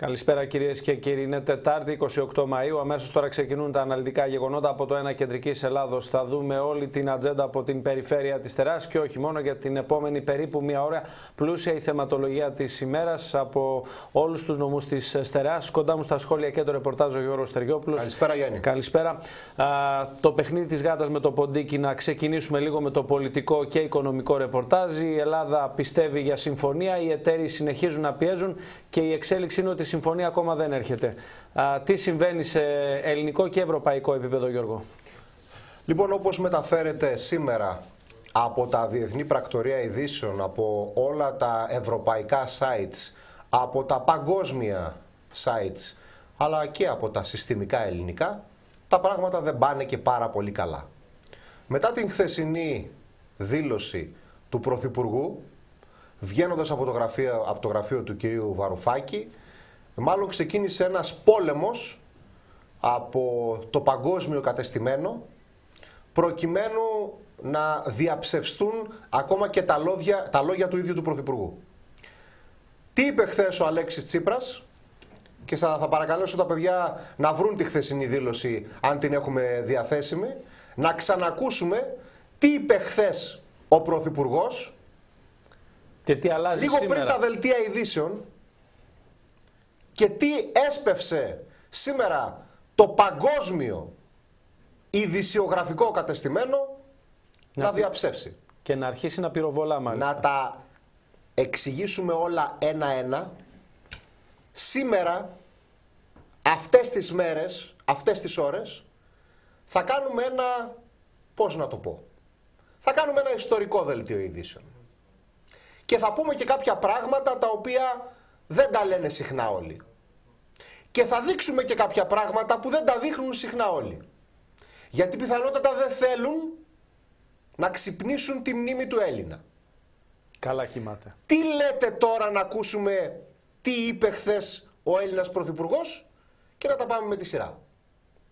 Καλησπέρα κυρίες και κύριοι. Είναι Τετάρτη 28 Μαου. Αμέσως τώρα ξεκινούν τα αναλυτικά γεγονότα από το ένα κεντρική Ελλάδο. Θα δούμε όλη την ατζέντα από την περιφέρεια της Τερά και όχι μόνο για την επόμενη περίπου μία ώρα. Πλούσια η θεματολογία της ημέρας από όλους τους νομούς της Τερά. Κοντά μου στα σχόλια και το ρεπορτάζ ο Γιώργος Τεργιόπουλο. Καλησπέρα Γιάννη. Καλησπέρα. Α, το παιχνίδι της Γάτας με το Ποντίκι να ξεκινήσουμε λίγο με το πολιτικό και οικονομικό ρεπορτάζ. Η Ελλάδα πιστεύει για συμφωνία. Οι εταίροι συνεχίζουν να πιέζουν και η εξέλιξη είναι ότι συμφωνία ακόμα δεν έρχεται. Α, τι συμβαίνει σε ελληνικό και ευρωπαϊκό επίπεδο, Γιώργο; Λοιπόν, όπως μεταφέρεται σήμερα από τα διεθνή πρακτορία ειδήσεων, από όλα τα ευρωπαϊκά sites, από τα παγκόσμια sites, αλλά και από τα συστημικά ελληνικά, τα πράγματα δεν πάνε και πάρα πολύ καλά. Μετά την χθεσινή δήλωση του Πρωθυπουργού, βγαίνοντας από το γραφείο, από το γραφείο του κυρίου Βαρουφάκη, μάλλον ξεκίνησε ένας πόλεμος από το παγκόσμιο κατεστημένο προκειμένου να διαψευστούν ακόμα και τα λόγια, τα λόγια του ίδιου του Πρωθυπουργού. Τι είπε χθες ο Αλέξης Τσίπρας; Και θα, θα παρακαλέσω τα παιδιά να βρουν τη χθεσινή δήλωση αν την έχουμε διαθέσιμη να ξανακούσουμε τι είπε χθες ο Πρωθυπουργός. Και τι αλλάζει Λίγο σήμερα. πριν τα δελτία ειδήσεων και τι έσπευσε σήμερα το παγκόσμιο ειδησιογραφικό κατεστημένο να, Να διαψεύσει. Και να αρχίσει να πυροβολά μάλιστα. Να τα εξηγήσουμε όλα ένα-ένα. Σήμερα, αυτές τις μέρες, αυτές τις ώρες, θα κάνουμε ένα, πώς να το πω, θα κάνουμε ένα ιστορικό δελτίο ειδήσεων. Και θα πούμε και κάποια πράγματα τα οποία δεν τα λένε συχνά όλοι. Και θα δείξουμε και κάποια πράγματα που δεν τα δείχνουν συχνά όλοι. Γιατί πιθανότατα δεν θέλουν να ξυπνήσουν τη μνήμη του Έλληνα. Καλά κοιμάται. Τι λέτε τώρα να ακούσουμε τι είπε χθες ο Έλληνας Πρωθυπουργός και να τα πάμε με τη σειρά.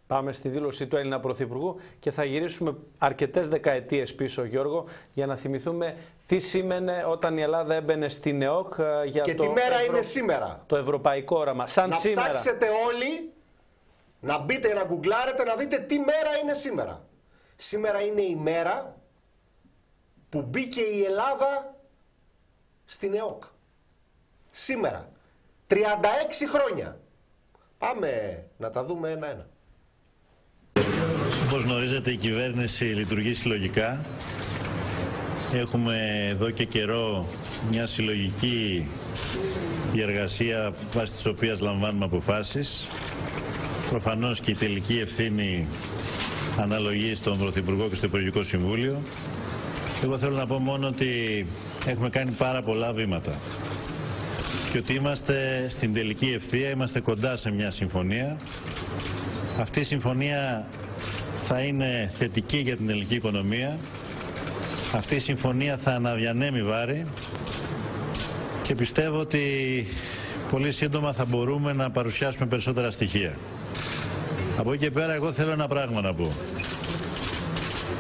Πάμε στη δήλωση του Έλληνα Πρωθυπουργού και θα γυρίσουμε αρκετές δεκαετίες πίσω, Γιώργο, για να θυμηθούμε τι σήμαινε όταν η Ελλάδα έμπαινε στην ΕΟΚ ε, για Και το, τι μέρα ευρω- είναι σήμερα; το ευρωπαϊκό όραμα. Σαν Να σήμερα. ψάξετε όλοι, να μπείτε να γκουγκλάρετε, να δείτε τι μέρα είναι σήμερα. Σήμερα είναι η μέρα που μπήκε η Ελλάδα στην ΕΟΚ. Σήμερα. 36 χρόνια. Πάμε να τα δούμε ένα-ένα. Όπως γνωρίζετε η κυβέρνηση λειτουργεί συλλογικά. Έχουμε εδώ και καιρό μια συλλογική διεργασία βάσει της οποίας λαμβάνουμε αποφάσεις. Προφανώς και η τελική ευθύνη αναλογεί στον Πρωθυπουργό και στο Υπουργικό Συμβούλιο. Εγώ θέλω να πω μόνο ότι έχουμε κάνει πάρα πολλά βήματα και ότι είμαστε στην τελική ευθεία, είμαστε κοντά σε μια συμφωνία. Αυτή η συμφωνία θα είναι θετική για την ελληνική οικονομία. Αυτή η συμφωνία θα αναδιανέμει βάρη και πιστεύω ότι πολύ σύντομα θα μπορούμε να παρουσιάσουμε περισσότερα στοιχεία. Από εκεί και πέρα εγώ θέλω ένα πράγμα να πω.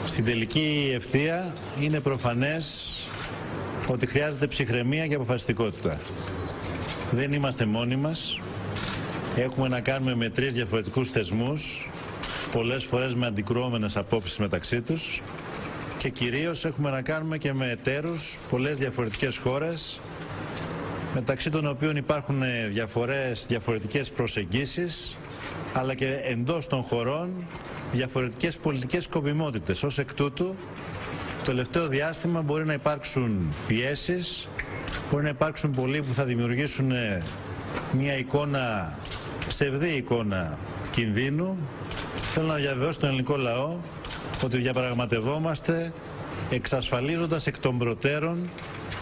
Στην τελική ευθεία είναι προφανές ότι χρειάζεται ψυχραιμία και αποφασιστικότητα. Δεν είμαστε μόνοι μας. Έχουμε να κάνουμε με τρεις διαφορετικούς θεσμούς, πολλές φορές με αντικρουόμενες απόψεις μεταξύ τους και κυρίως έχουμε να κάνουμε και με εταίρους, πολλές διαφορετικές χώρες, μεταξύ των οποίων υπάρχουν ε, διαφορές, διαφορετικές προσεγγίσεις, αλλά και εντός των χωρών διαφορετικές πολιτικές σκοπιμότητες. Ως εκ τούτου, το τελευταίο διάστημα μπορεί να υπάρξουν πιέσεις, μπορεί να υπάρξουν πολλοί που θα δημιουργήσουν ε, μια εικόνα, ψευδή εικόνα κινδύνου. Θέλω να διαβεβαιώσω τον ελληνικό λαό ότι διαπραγματευόμαστε εξασφαλίζοντας εκ των προτέρων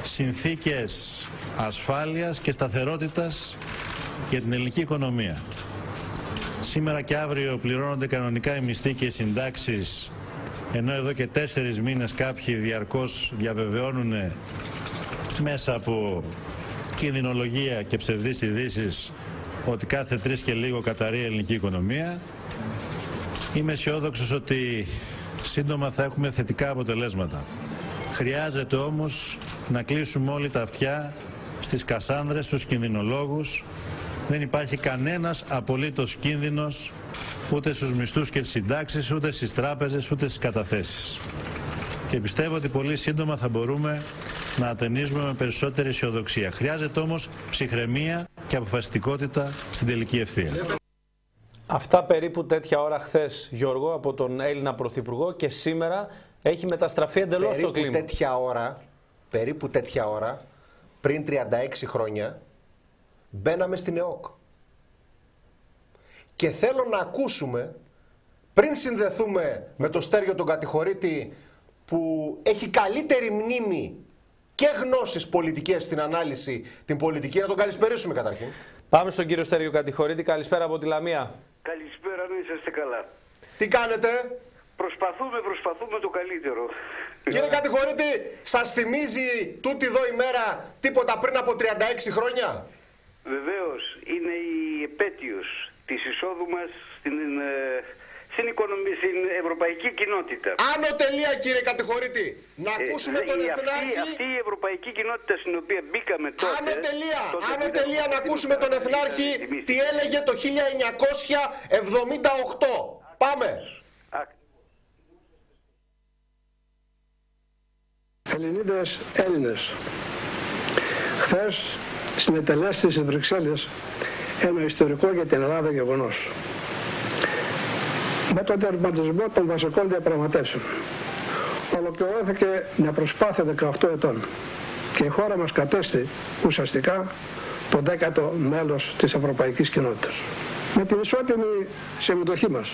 συνθήκες ασφάλειας και σταθερότητας για την ελληνική οικονομία. Σήμερα και αύριο πληρώνονται κανονικά οι μισθοί και οι συντάξεις ενώ εδώ και τέσσερις μήνες κάποιοι διαρκώς διαβεβαιώνουν μέσα από κινδυνολογία και ψευδείς ειδήσεις ότι κάθε τρεις και λίγο καταρρεί η ελληνική οικονομία. Είμαι αισιόδοξος ότι σύντομα θα έχουμε θετικά αποτελέσματα. Χρειάζεται όμως να κλείσουμε όλοι τα αυτιά στις κασάνδρες, στους κινδυνολόγους, δεν υπάρχει κανένας απολύτως κίνδυνος ούτε στους μισθούς και τις συντάξεις, ούτε στις τράπεζες, ούτε στις καταθέσεις. Και πιστεύω ότι πολύ σύντομα θα μπορούμε να ατενίζουμε με περισσότερη αισιοδοξία. Χρειάζεται όμως ψυχραιμία και αποφασιστικότητα στην τελική ευθεία. Αυτά περίπου τέτοια ώρα χθες, Γιώργο, από τον Έλληνα Πρωθυπουργό και σήμερα έχει μεταστραφεί εντελώς το κλίμα. Τέτοια ώρα, περίπου τέτοια ώρα, πριν 36 χρόνια, μπαίναμε στην ΕΟΚ. Και θέλω να ακούσουμε, πριν συνδεθούμε με το στέργιο τον κατηχωρήτη που έχει καλύτερη μνήμη και γνώσεις πολιτικές στην ανάλυση την πολιτική, να τον καλησπερίσουμε καταρχήν. Πάμε στον κύριο Στέργιο Κατηχωρήτη. Καλησπέρα από τη Λαμία. Καλησπέρα, να είσαστε καλά. Τι κάνετε; Προσπαθούμε, προσπαθούμε το καλύτερο. Κύριε Κατηχωρήτη, σας θυμίζει τούτη εδώ ημέρα τίποτα πριν από 36 χρόνια; Βεβαίως, είναι η επέτειος της εισόδου μας στην, ε, στην, οικονομία, στην ευρωπαϊκή κοινότητα. Άνω τελεία κύριε Κατηχωρήτη. Να ε, ακούσουμε τον Εθνάρχη. Αυτή, αυτή η ευρωπαϊκή κοινότητα στην οποία μπήκαμε τότε. Άνω τελεία, άνω τελεία να ακούσουμε τον Εθνάρχη τι έλεγε το 1978. Πάμε. Ελληνίδες Έλληνες. Χθες συνετελέστη στις Βρυξέλλες ένα ιστορικό για την Ελλάδα γεγονός. Με τον τερματισμό των βασικών διαπραγματεύσεων ολοκληρώθηκε μια προσπάθεια 18 ετών και η χώρα μας κατέστη ουσιαστικά το 10ο μέλος της Ευρωπαϊκής Κοινότητας. Με την ισότιμη συμμετοχή μας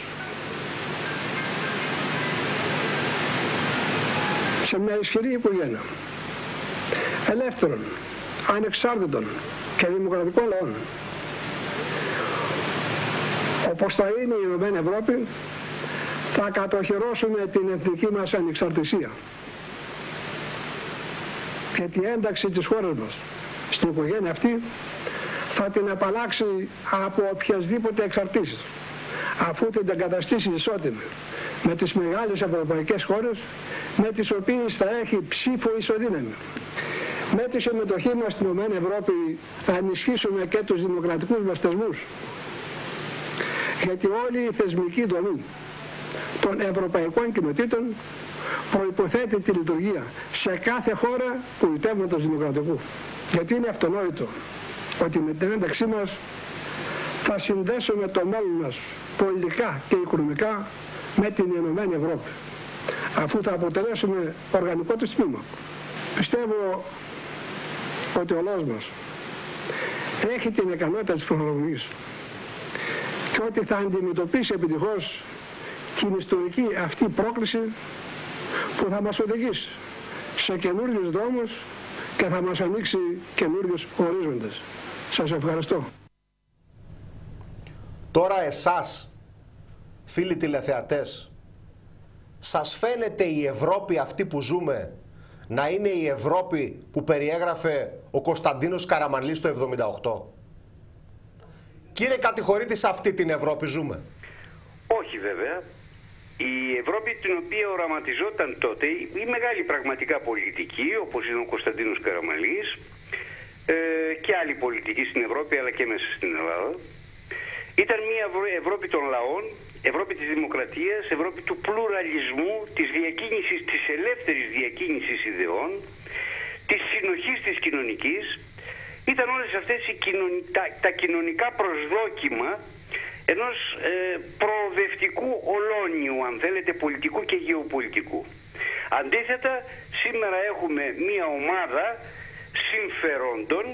σε μια ισχυρή οικογένεια ελεύθερων, ανεξάρτητων και δημοκρατικών λαών όπως θα είναι η Ηνωμένη Ευρώπη θα κατοχυρώσουμε την εθνική μας ανεξαρτησία και την ένταξη της χώρας μας στην οικογένεια αυτή θα την απαλλάξει από οποιασδήποτε εξαρτήσεις αφού την εγκαταστήσει ισότιμη με τις μεγάλες ευρωπαϊκές χώρες με τις οποίες θα έχει ψήφο ισοδύναμη. Με τη συμμετοχή μας στην Ηνωμένη Ευρώπη θα ενισχύσουμε και τους δημοκρατικούς μας θεσμούς. Γιατί όλη η θεσμική δομή των ευρωπαϊκών κοινοτήτων προϋποθέτει τη λειτουργία σε κάθε χώρα του ητεύματος δημοκρατικού. Γιατί είναι αυτονόητο ότι με την ένταξή μας θα συνδέσουμε το μέλλον μας πολιτικά και οικονομικά με την Ηνωμένη Ευρώπη αφού θα αποτελέσουμε οργανικό του τμήμα. Πιστεύω ότι ο λαός μας έχει την ικανότητα της προχωρομής και ότι θα αντιμετωπίσει επιτυχώς την ιστορική αυτή πρόκληση που θα μας οδηγήσει σε καινούριους δρόμους και θα μας ανοίξει καινούριους ορίζοντες. Σας ευχαριστώ. Τώρα εσάς, φίλοι τηλεθεατές, σας φαίνεται η Ευρώπη αυτή που ζούμε να είναι η Ευρώπη που περιέγραφε ο Κωνσταντίνος Καραμανλής το 78. Κύριε κατηγορήτης, σε αυτή την Ευρώπη ζούμε. Όχι βέβαια. Η Ευρώπη την οποία οραματιζόταν τότε, η μεγάλη πραγματικά πολιτική, όπως είναι ο Κωνσταντίνος Καραμαλής, ε, και άλλοι πολιτικοί στην Ευρώπη αλλά και μέσα στην Ελλάδα, ήταν μια Ευρώπη των λαών, Ευρώπη της δημοκρατίας, Ευρώπη του πλουραλισμού, της διακίνησης, της ελεύθερης διακίνησης ιδεών, της συνοχής της κοινωνικής. Ήταν όλες αυτές οι τα, κοινωνικά προσδόκιμα ενός ε, προοδευτικού ολόνιου, αν θέλετε, πολιτικού και γεωπολιτικού. Αντίθετα, σήμερα έχουμε μία ομάδα συμφερόντων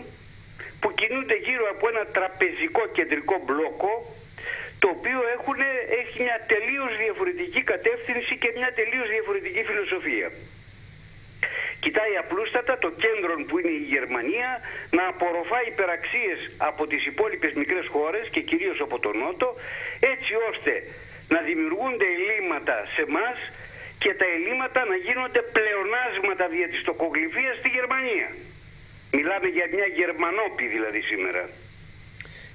που κινούνται γύρω από ένα τραπεζικό κεντρικό μπλόκο το οποίο έχουν, έχει μια τελείως διαφορετική κατεύθυνση και μια τελείως διαφορετική φιλοσοφία. Κοιτάει απλούστατα το κέντρο που είναι η Γερμανία να απορροφά υπεραξίες από τις υπόλοιπες μικρές χώρες και κυρίως από τον Νότο έτσι ώστε να δημιουργούνται ελλείμματα σε εμά και τα ελλείμματα να γίνονται πλεονάσματα δια της τοκογλυφίας στη Γερμανία. Μιλάμε για μια Γερμανόπη δηλαδή σήμερα.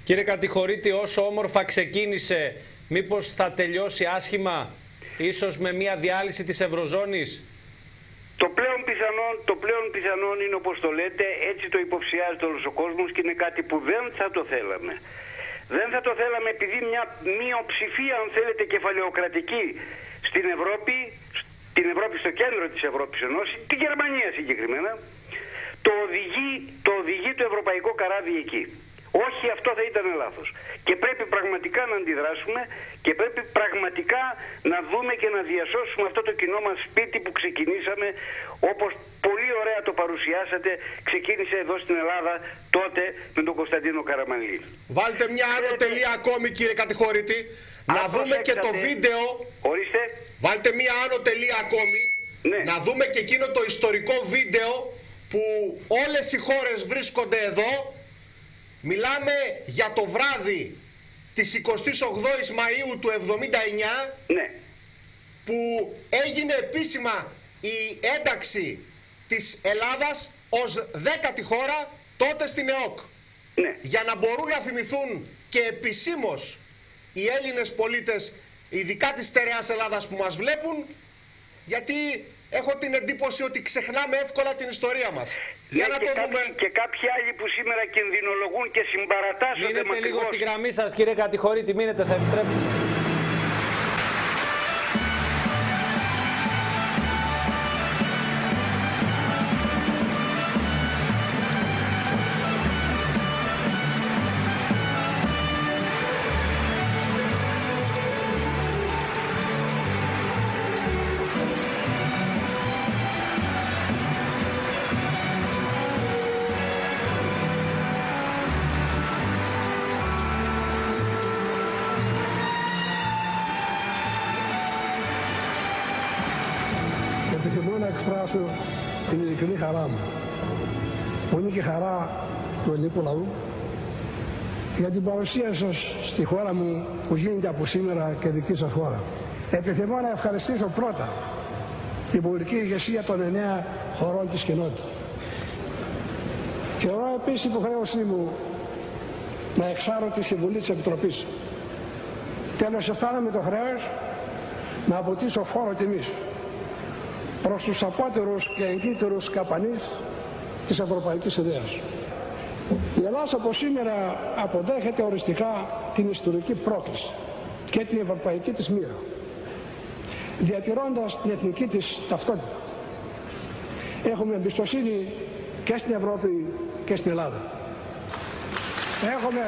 Κύριε Κατηχωρήτη, όσο όμορφα ξεκίνησε, μήπως θα τελειώσει άσχημα, ίσως με μια διάλυση της Ευρωζώνης; Το πλέον πιθανό πιθανόν, το πλέον πιθανόν είναι όπως το λέτε, έτσι το υποψιάζεται όλος ο κόσμος και είναι κάτι που δεν θα το θέλαμε. Δεν θα το θέλαμε επειδή μια μειοψηφία, αν θέλετε, κεφαλαιοκρατική στην Ευρώπη, την Ευρώπη στο κέντρο της Ευρώπης ενός, την Γερμανία συγκεκριμένα, το οδηγεί, το οδηγεί το ευρωπαϊκό καράβι εκεί. Όχι, αυτό θα ήταν λάθος. Και πρέπει πραγματικά να αντιδράσουμε και πρέπει πραγματικά να δούμε και να διασώσουμε αυτό το κοινό μας σπίτι που ξεκινήσαμε όπως πολύ ωραία το παρουσιάσατε, ξεκίνησε εδώ στην Ελλάδα τότε με τον Κωνσταντίνο Καραμανλή. Βάλτε μια άνω τελεία ακόμη κύριε κατηχωρητή, να δούμε και το βίντεο. Ορίστε. Βάλτε μια άνω τελεία ακόμη, ναι. να δούμε και εκείνο το ιστορικό βίντεο που όλες οι χώρες βρίσκονται εδώ Μιλάμε για το βράδυ της 28ης Μαΐου του 79 ναι. που έγινε επίσημα η ένταξη της Ελλάδας ως δέκατη χώρα τότε στην ΕΟΚ. Ναι. Για να μπορούν να θυμηθούν και επισήμως οι Έλληνες πολίτες, ειδικά της στερεάς Ελλάδας που μας βλέπουν, γιατί έχω την εντύπωση ότι ξεχνάμε εύκολα την ιστορία μας. Για ναι, να και το δούμε. Και κάποιοι άλλοι που σήμερα κινδυνολογούν και συμπαρατάσσονται Μείνετε λίγο στη γραμμή σας κύριε Κατηχωρήτη, μείνετε, θα επιστρέψουμε. Του ελληνικού λαού για την παρουσία σας στη χώρα μου που γίνεται από σήμερα και δική σας χώρα. Επιθυμώ να ευχαριστήσω πρώτα την πολιτική ηγεσία των εννέα χωρών της κοινότητας. Θεωρώ επίσης υποχρέωσή μου να εξάρω τη Συμβουλή της Επιτροπής. Τέλος αισθάνομαι το χρέος να αποτίσω φόρο τιμής προς τους απότερους και εγκύτερους καπανείς της ευρωπαϊκής ιδέας. Η Ελλάδα από σήμερα αποδέχεται οριστικά την ιστορική πρόκληση και την ευρωπαϊκή της μοίρα διατηρώντας την εθνική της ταυτότητα. Έχουμε εμπιστοσύνη και στην Ευρώπη και στην Ελλάδα. Έχουμε,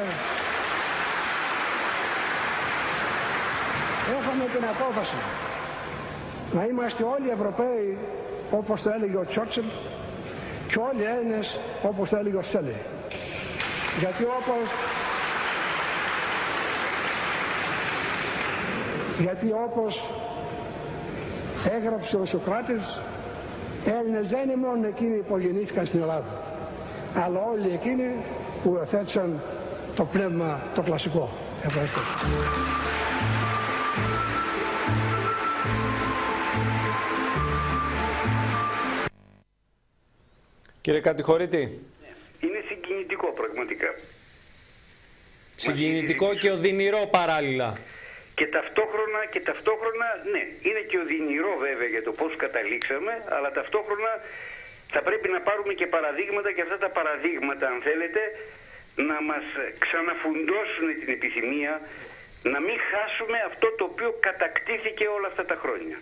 έχουμε την απόφαση να είμαστε όλοι Ευρωπαίοι όπως το έλεγε ο Τσότσελ και όλοι Έλληνες όπως το έλεγε ο Σέλε. Γιατί όπως γιατί όπως έγραψε ο Σοκράτης Έλληνες δεν είναι μόνο εκείνοι που γεννήθηκαν στην Ελλάδα αλλά όλοι εκείνοι που εθέτησαν το πνεύμα το κλασικό. Ευχαριστώ. Κύριε Κατηχωρήτη, συγκινητικό πραγματικά. Συγκινητικό και οδυνηρό παράλληλα. Και ταυτόχρονα, και ταυτόχρονα, ναι, είναι και οδυνηρό βέβαια για το πώς καταλήξαμε, αλλά ταυτόχρονα θα πρέπει να πάρουμε και παραδείγματα και αυτά τα παραδείγματα, αν θέλετε, να μας ξαναφουντώσουν την επιθυμία να μην χάσουμε αυτό το οποίο κατακτήθηκε όλα αυτά τα χρόνια.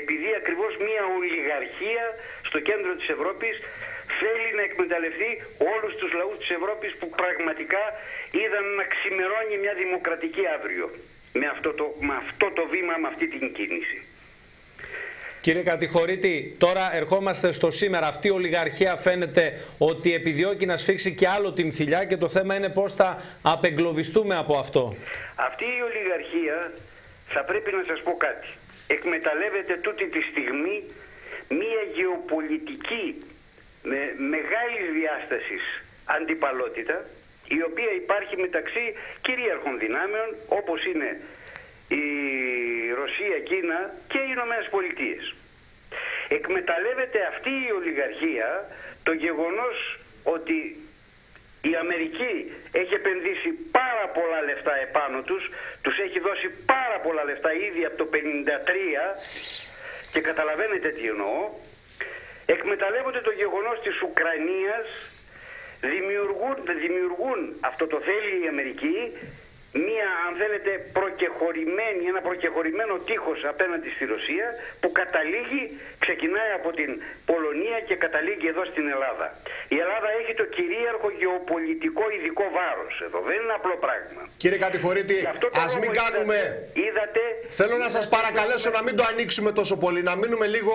Επειδή ακριβώς μια ολιγαρχία στο κέντρο της Ευρώπης θέλει να εκμεταλλευτεί όλους τους λαούς της Ευρώπης που πραγματικά είδαν να ξημερώνει μια δημοκρατική αύριο με αυτό το, με αυτό το βήμα, με αυτή την κίνηση. Κύριε Κατηχωρήτη, τώρα ερχόμαστε στο σήμερα. Αυτή η ολιγαρχία φαίνεται ότι επιδιώκει να σφίξει και άλλο την θηλιά και το θέμα είναι πώς θα απεγκλωβιστούμε από αυτό. Αυτή η ολιγαρχία θα πρέπει να σας πω κάτι. Εκμεταλλεύεται τούτη τη στιγμή μία γεωπολιτική με μεγάλης διάστασης αντιπαλότητα η οποία υπάρχει μεταξύ κυρίαρχων δυνάμεων όπως είναι η Ρωσία, Κίνα και οι Ηνωμένες Πολιτείες. Εκμεταλλεύεται αυτή η ολιγαρχία το γεγονός ότι η Αμερική έχει επενδύσει πάρα πολλά λεφτά επάνω τους, τους έχει δώσει πάρα πολλά λεφτά ήδη από το 1953 και καταλαβαίνετε τι εννοώ, εκμεταλλεύονται το γεγονός της Ουκρανίας, δημιουργούν, δημιουργούν αυτό το θέλει η Αμερική, μία αν θέλετε προκεχωρημένη, ένα προκεχωρημένο τείχος απέναντι στη Ρωσία που καταλήγει, ξεκινάει από την Πολωνία και καταλήγει εδώ στην Ελλάδα. Η Ελλάδα έχει το κυρίαρχο γεωπολιτικό ειδικό βάρος εδώ, δεν είναι απλό πράγμα. Κύριε Κατηχωρήτη, ας μην κάνουμε... Είδατε, Θέλω να σας παρακαλέσω να μην το ανοίξουμε τόσο πολύ, να μείνουμε λίγο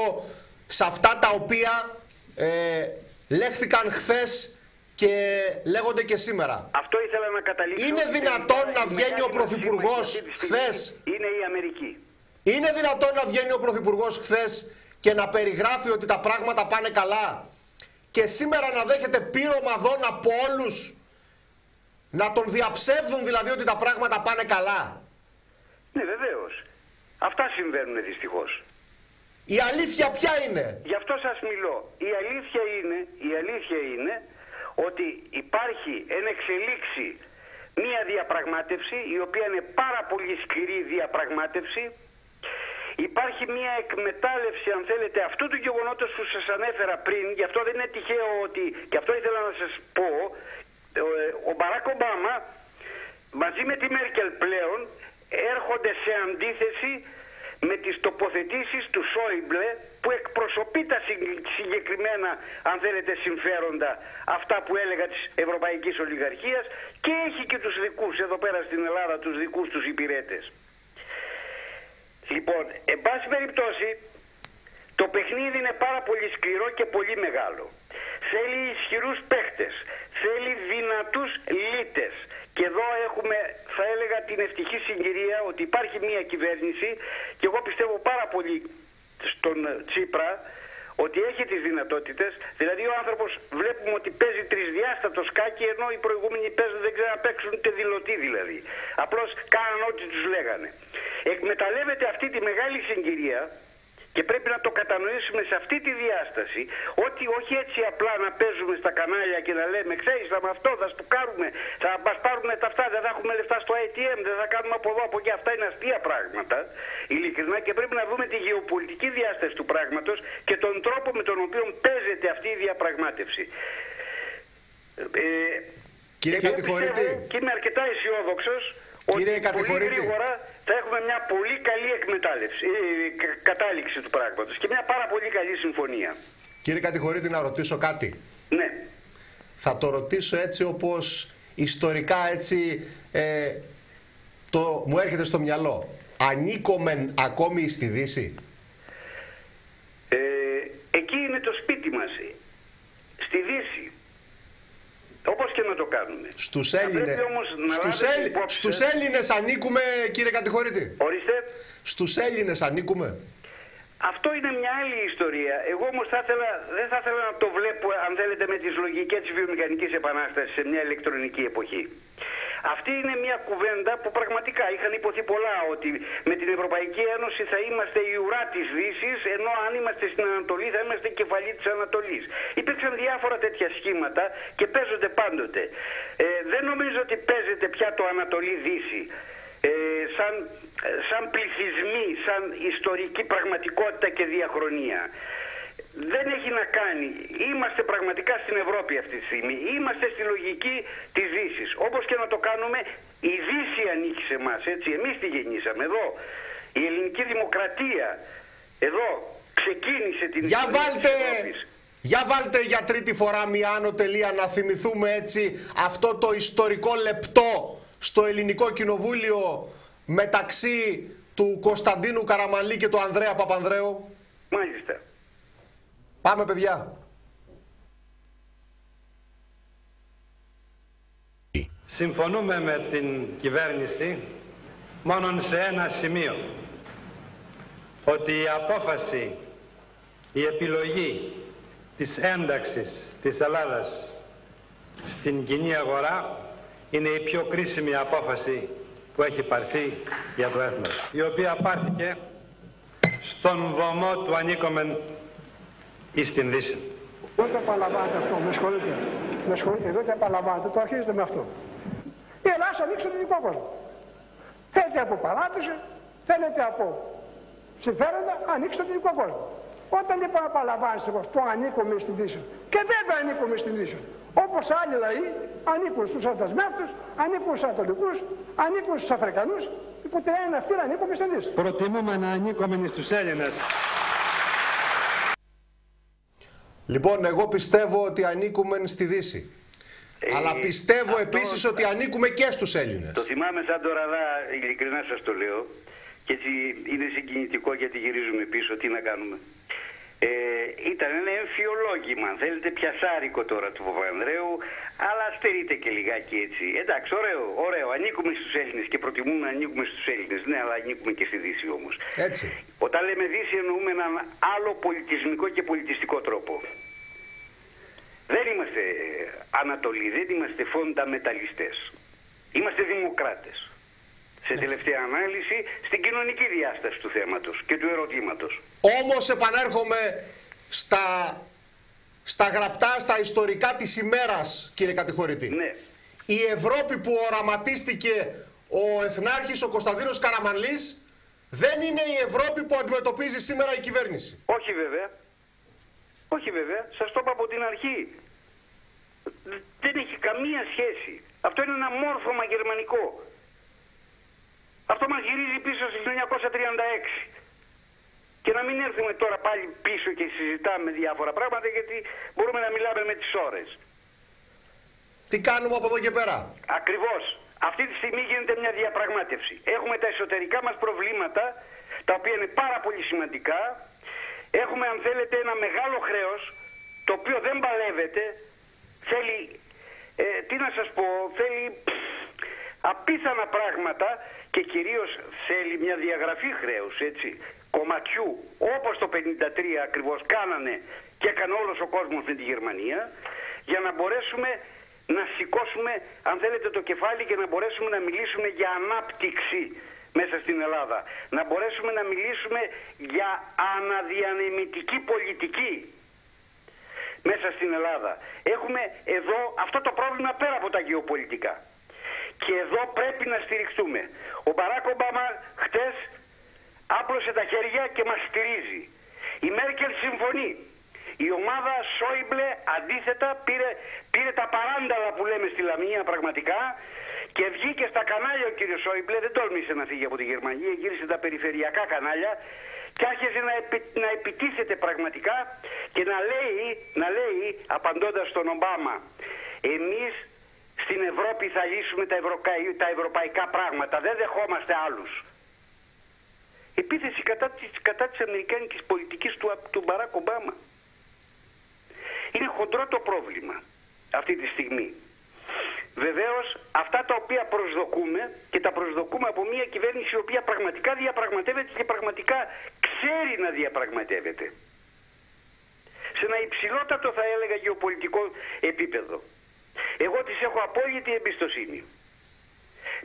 σε αυτά τα οποία ε, λέχθηκαν χθες και λέγονται και σήμερα. Αυτό ήθελα να καταλήξω. Είναι δυνατόν να βγαίνει ο Πρωθυπουργός χθες; Είναι η Αμερική. Είναι δυνατόν να βγαίνει ο Πρωθυπουργός χθες και να περιγράφει ότι τα πράγματα πάνε καλά; Και σήμερα να δέχεται πείρωμα δόν από όλους να τον διαψεύδουν δηλαδή ότι τα πράγματα πάνε καλά; Ναι βεβαίως. Αυτά συμβαίνουν δυστυχώς. Η αλήθεια ποια είναι; Γι' αυτό σας μιλώ. Η αλήθεια είναι, η αλήθεια είναι ότι υπάρχει εν εξελίξη μία διαπραγμάτευση η οποία είναι πάρα πολύ σκληρή διαπραγμάτευση Υπάρχει μια εκμετάλλευση, αν θέλετε, αυτού του γεγονότος που σας ανέφερα πριν. Γι' αυτό δεν είναι τυχαίο ότι, και αυτό ήθελα να σας πω, ο Μπαράκ Ομπάμα μαζί με τη Μέρκελ πλέον έρχονται σε αντίθεση με τις τοποθετήσεις του Σόιμπλε που εκπροσωπεί τα συγκεκριμένα αν θέλετε συμφέροντα αυτά που έλεγα της Ευρωπαϊκής Ολιγαρχίας και έχει και τους δικούς εδώ πέρα στην Ελλάδα τους δικούς τους υπηρέτες. Λοιπόν, εν πάση περιπτώσει το παιχνίδι είναι πάρα πολύ σκληρό και πολύ μεγάλο. Θέλει ισχυρούς παίχτες, θέλει δυνατούς λίτες. Και εδώ έχουμε, θα έλεγα, την ευτυχή συγκυρία ότι υπάρχει μια κυβέρνηση και εγώ πιστεύω πάρα πολύ στον Τσίπρα ότι έχει τις δυνατότητες, δηλαδή ο άνθρωπος βλέπουμε ότι παίζει τρισδιάστατος σκάκι ενώ οι προηγούμενοι παίζουν δεν ξέρουν να παίξουν ούτε δηλωτή δηλαδή. Απλώς κάναν ό,τι τους λέγανε. Εκμεταλλεύεται αυτή τη μεγάλη συγκυρία και πρέπει να το κατανοήσουμε σε αυτή τη διάσταση ότι όχι έτσι απλά να παίζουμε στα κανάλια και να λέμε ξέρεις θα με αυτό θα σπουκάρουμε, θα μας πάρουμε τα αυτά, δεν θα έχουμε λεφτά στο ATM, δεν θα κάνουμε από εδώ από εκεί. Αυτά είναι αστεία πράγματα, ειλικρινά και πρέπει να δούμε τη γεωπολιτική διάσταση του πράγματος και τον τρόπο με τον οποίο παίζεται αυτή η διαπραγμάτευση. Ε, Κύριε Κατηγορητή. Και είμαι αρκετά αισιόδοξος ότι πολύ γρήγορα θα έχουμε μια πολύ καλή εκμετάλλευση, ε, κατάληξη του πράγματος και μια πάρα πολύ καλή συμφωνία. Κύριε Κατηγορήτη, να ρωτήσω κάτι. Ναι. Θα το ρωτήσω έτσι όπως ιστορικά έτσι ε, το, μου έρχεται στο μυαλό. Ανήκομεν ακόμη στη Δύση; Ε, εκεί είναι το σπίτι μας. Στη Δύση. Όπως και να το κάνουμε. Στους Έλληνες, στους, Έλλη... στους Έλληνες ανήκουμε κύριε Κατηγορητή. Ορίστε. Στους Έλληνες ανήκουμε; Αυτό είναι μια άλλη ιστορία. Εγώ όμως θα ήθελα, δεν θα ήθελα να το βλέπω αν θέλετε με τις λογικές της βιομηχανικής επανάστασης σε μια ηλεκτρονική εποχή. Αυτή είναι μια κουβέντα που πραγματικά είχαν υποθεί πολλά ότι με την Ευρωπαϊκή Ένωση θα είμαστε η ουρά της Δύσης, ενώ αν είμαστε στην Ανατολή θα είμαστε η κεφαλή της Ανατολής. Υπήρξαν διάφορα τέτοια σχήματα και παίζονται πάντοτε. Ε, δεν νομίζω ότι παίζεται πια το Ανατολή-Δύση. Ε, σαν, σαν πληθυσμοί, σαν ιστορική πραγματικότητα και διαχρονία δεν έχει να κάνει. Είμαστε πραγματικά στην Ευρώπη αυτή τη στιγμή. Είμαστε στη λογική της Δύσης. Όπως και να το κάνουμε, η Δύση ανήκει σε εμάς, έτσι. Εμείς τη γεννήσαμε εδώ. Η ελληνική δημοκρατία εδώ ξεκίνησε την για βάλτε, Για βάλτε για τρίτη φορά μια άνω τελεία να θυμηθούμε έτσι αυτό το ιστορικό λεπτό στο ελληνικό κοινοβούλιο μεταξύ του Κωνσταντίνου Καραμαλή και του Ανδρέα Παπανδρέου. Μάλιστα. Πάμε παιδιά. Συμφωνούμε με την κυβέρνηση μόνο σε ένα σημείο. Ότι η απόφαση, η επιλογή της ένταξης της Ελλάδας στην κοινή αγορά είναι η πιο κρίσιμη απόφαση που έχει πάρθει για το έθνος, η οποία πάρθηκε στον βωμό του ανήκομεν ή στην Δύση. Δεν το επαναλαμβάνετε αυτό, με συγχωρείτε. Με συγχωρείτε, δεν το επαναλαμβάνετε, το αρχίζετε με αυτό. Η Ελλάδα ανοίξει τον δικό κόσμο. Θέλετε από παράδοση, θέλετε από συμφέροντα, ανοίξει τον δικό κόσμο. Όταν λοιπόν απαλαμβάνεσαι πως πω ανήκουμε στην Δύση και βέβαια ανήκουμε στην Δύση όπως άλλοι λαοί ανήκουν στους Αντασμεύτους, ανήκουν στους Ανατολικούς, ανήκουν στους Αφρικανούς Οπότε ένα αυτή ανήκουμε στην Δύση. Προτιμούμε να ανήκουμε στους Έλληνες. Λοιπόν, εγώ πιστεύω ότι ανήκουμε στη Δύση. Ε, Αλλά πιστεύω αυτό... επίσης ότι ανήκουμε και στους Έλληνες. Το θυμάμαι σαν το ραδά, ειλικρινά σας το λέω. Και έτσι είναι συγκινητικό γιατί γυρίζουμε πίσω, τι να κάνουμε. Ε, ήταν ένα εμφιολόγημα, αν θέλετε, πιασάρικο τώρα του Παπανδρέου, αλλά στερείται και λιγάκι έτσι. Εντάξει, ωραίο, ωραίο. Ανήκουμε στους Έλληνες και προτιμούμε να ανήκουμε στους Έλληνες. Ναι, αλλά ανήκουμε και στη Δύση όμως. Έτσι. Όταν λέμε Δύση, εννοούμε έναν άλλο πολιτισμικό και πολιτιστικό τρόπο. Δεν είμαστε Ανατολοί, δεν είμαστε φονταμεταλιστές. Είμαστε δημοκράτες σε τελευταία ανάλυση στην κοινωνική διάσταση του θέματος και του ερωτήματος. Όμως επανέρχομαι στα, στα γραπτά, στα ιστορικά της ημέρας, κύριε Κατηχωρητή. Ναι. Η Ευρώπη που οραματίστηκε ο Εθνάρχης ο Κωνσταντίνος Καραμανλής δεν είναι η Ευρώπη που αντιμετωπίζει σήμερα η κυβέρνηση. Όχι βέβαια. Όχι βέβαια. Σας το είπα από την αρχή. Δεν έχει καμία σχέση. Αυτό είναι ένα μόρφωμα γερμανικό. Αυτό μας γυρίζει πίσω στο 1936. Και να μην έρθουμε τώρα πάλι πίσω και συζητάμε διάφορα πράγματα γιατί μπορούμε να μιλάμε με τις ώρες. Τι κάνουμε από εδώ και πέρα; Ακριβώς. Αυτή τη στιγμή γίνεται μια διαπραγμάτευση. Έχουμε τα εσωτερικά μας προβλήματα, τα οποία είναι πάρα πολύ σημαντικά. Έχουμε αν θέλετε ένα μεγάλο χρέος, το οποίο δεν παλεύεται. Θέλει, ε, τι να σας πω, θέλει απίθανα πράγματα και κυρίως θέλει μια διαγραφή χρέους, έτσι, κομματιού, όπως το 53 ακριβώς κάνανε και έκανε όλος ο κόσμος με τη Γερμανία, για να μπορέσουμε να σηκώσουμε, αν θέλετε, το κεφάλι και να μπορέσουμε να μιλήσουμε για ανάπτυξη μέσα στην Ελλάδα. Να μπορέσουμε να μιλήσουμε για αναδιανεμητική πολιτική μέσα στην Ελλάδα. Έχουμε εδώ αυτό το πρόβλημα πέρα από τα γεωπολιτικά. Και εδώ πρέπει να στηριχτούμε. Ο Μπαράκ Ομπάμα χτες άπλωσε τα χέρια και μας στηρίζει. Η Μέρκελ συμφωνεί. Η ομάδα Σόιμπλε αντίθετα πήρε, πήρε τα παράνταλα που λέμε στη Λαμία πραγματικά και βγήκε στα κανάλια ο κύριος Σόιμπλε, δεν τόλμησε να φύγει από τη Γερμανία, γύρισε τα περιφερειακά κανάλια και άρχισε να, να επιτίθεται πραγματικά και να λέει, να λέει απαντώντας στον Ομπάμα εμείς στην Ευρώπη θα λύσουμε τα, τα ευρωπαϊκά πράγματα. Δεν δεχόμαστε άλλους. Επίθεση κατά της, κατά της αμερικάνικης πολιτικής του, του Μπαράκ Ομπάμα. Είναι χοντρό το πρόβλημα αυτή τη στιγμή. Βεβαίως αυτά τα οποία προσδοκούμε και τα προσδοκούμε από μια κυβέρνηση η οποία πραγματικά διαπραγματεύεται και πραγματικά ξέρει να διαπραγματεύεται. Σε ένα υψηλότατο θα έλεγα γεωπολιτικό επίπεδο. Εγώ τις έχω απόλυτη εμπιστοσύνη.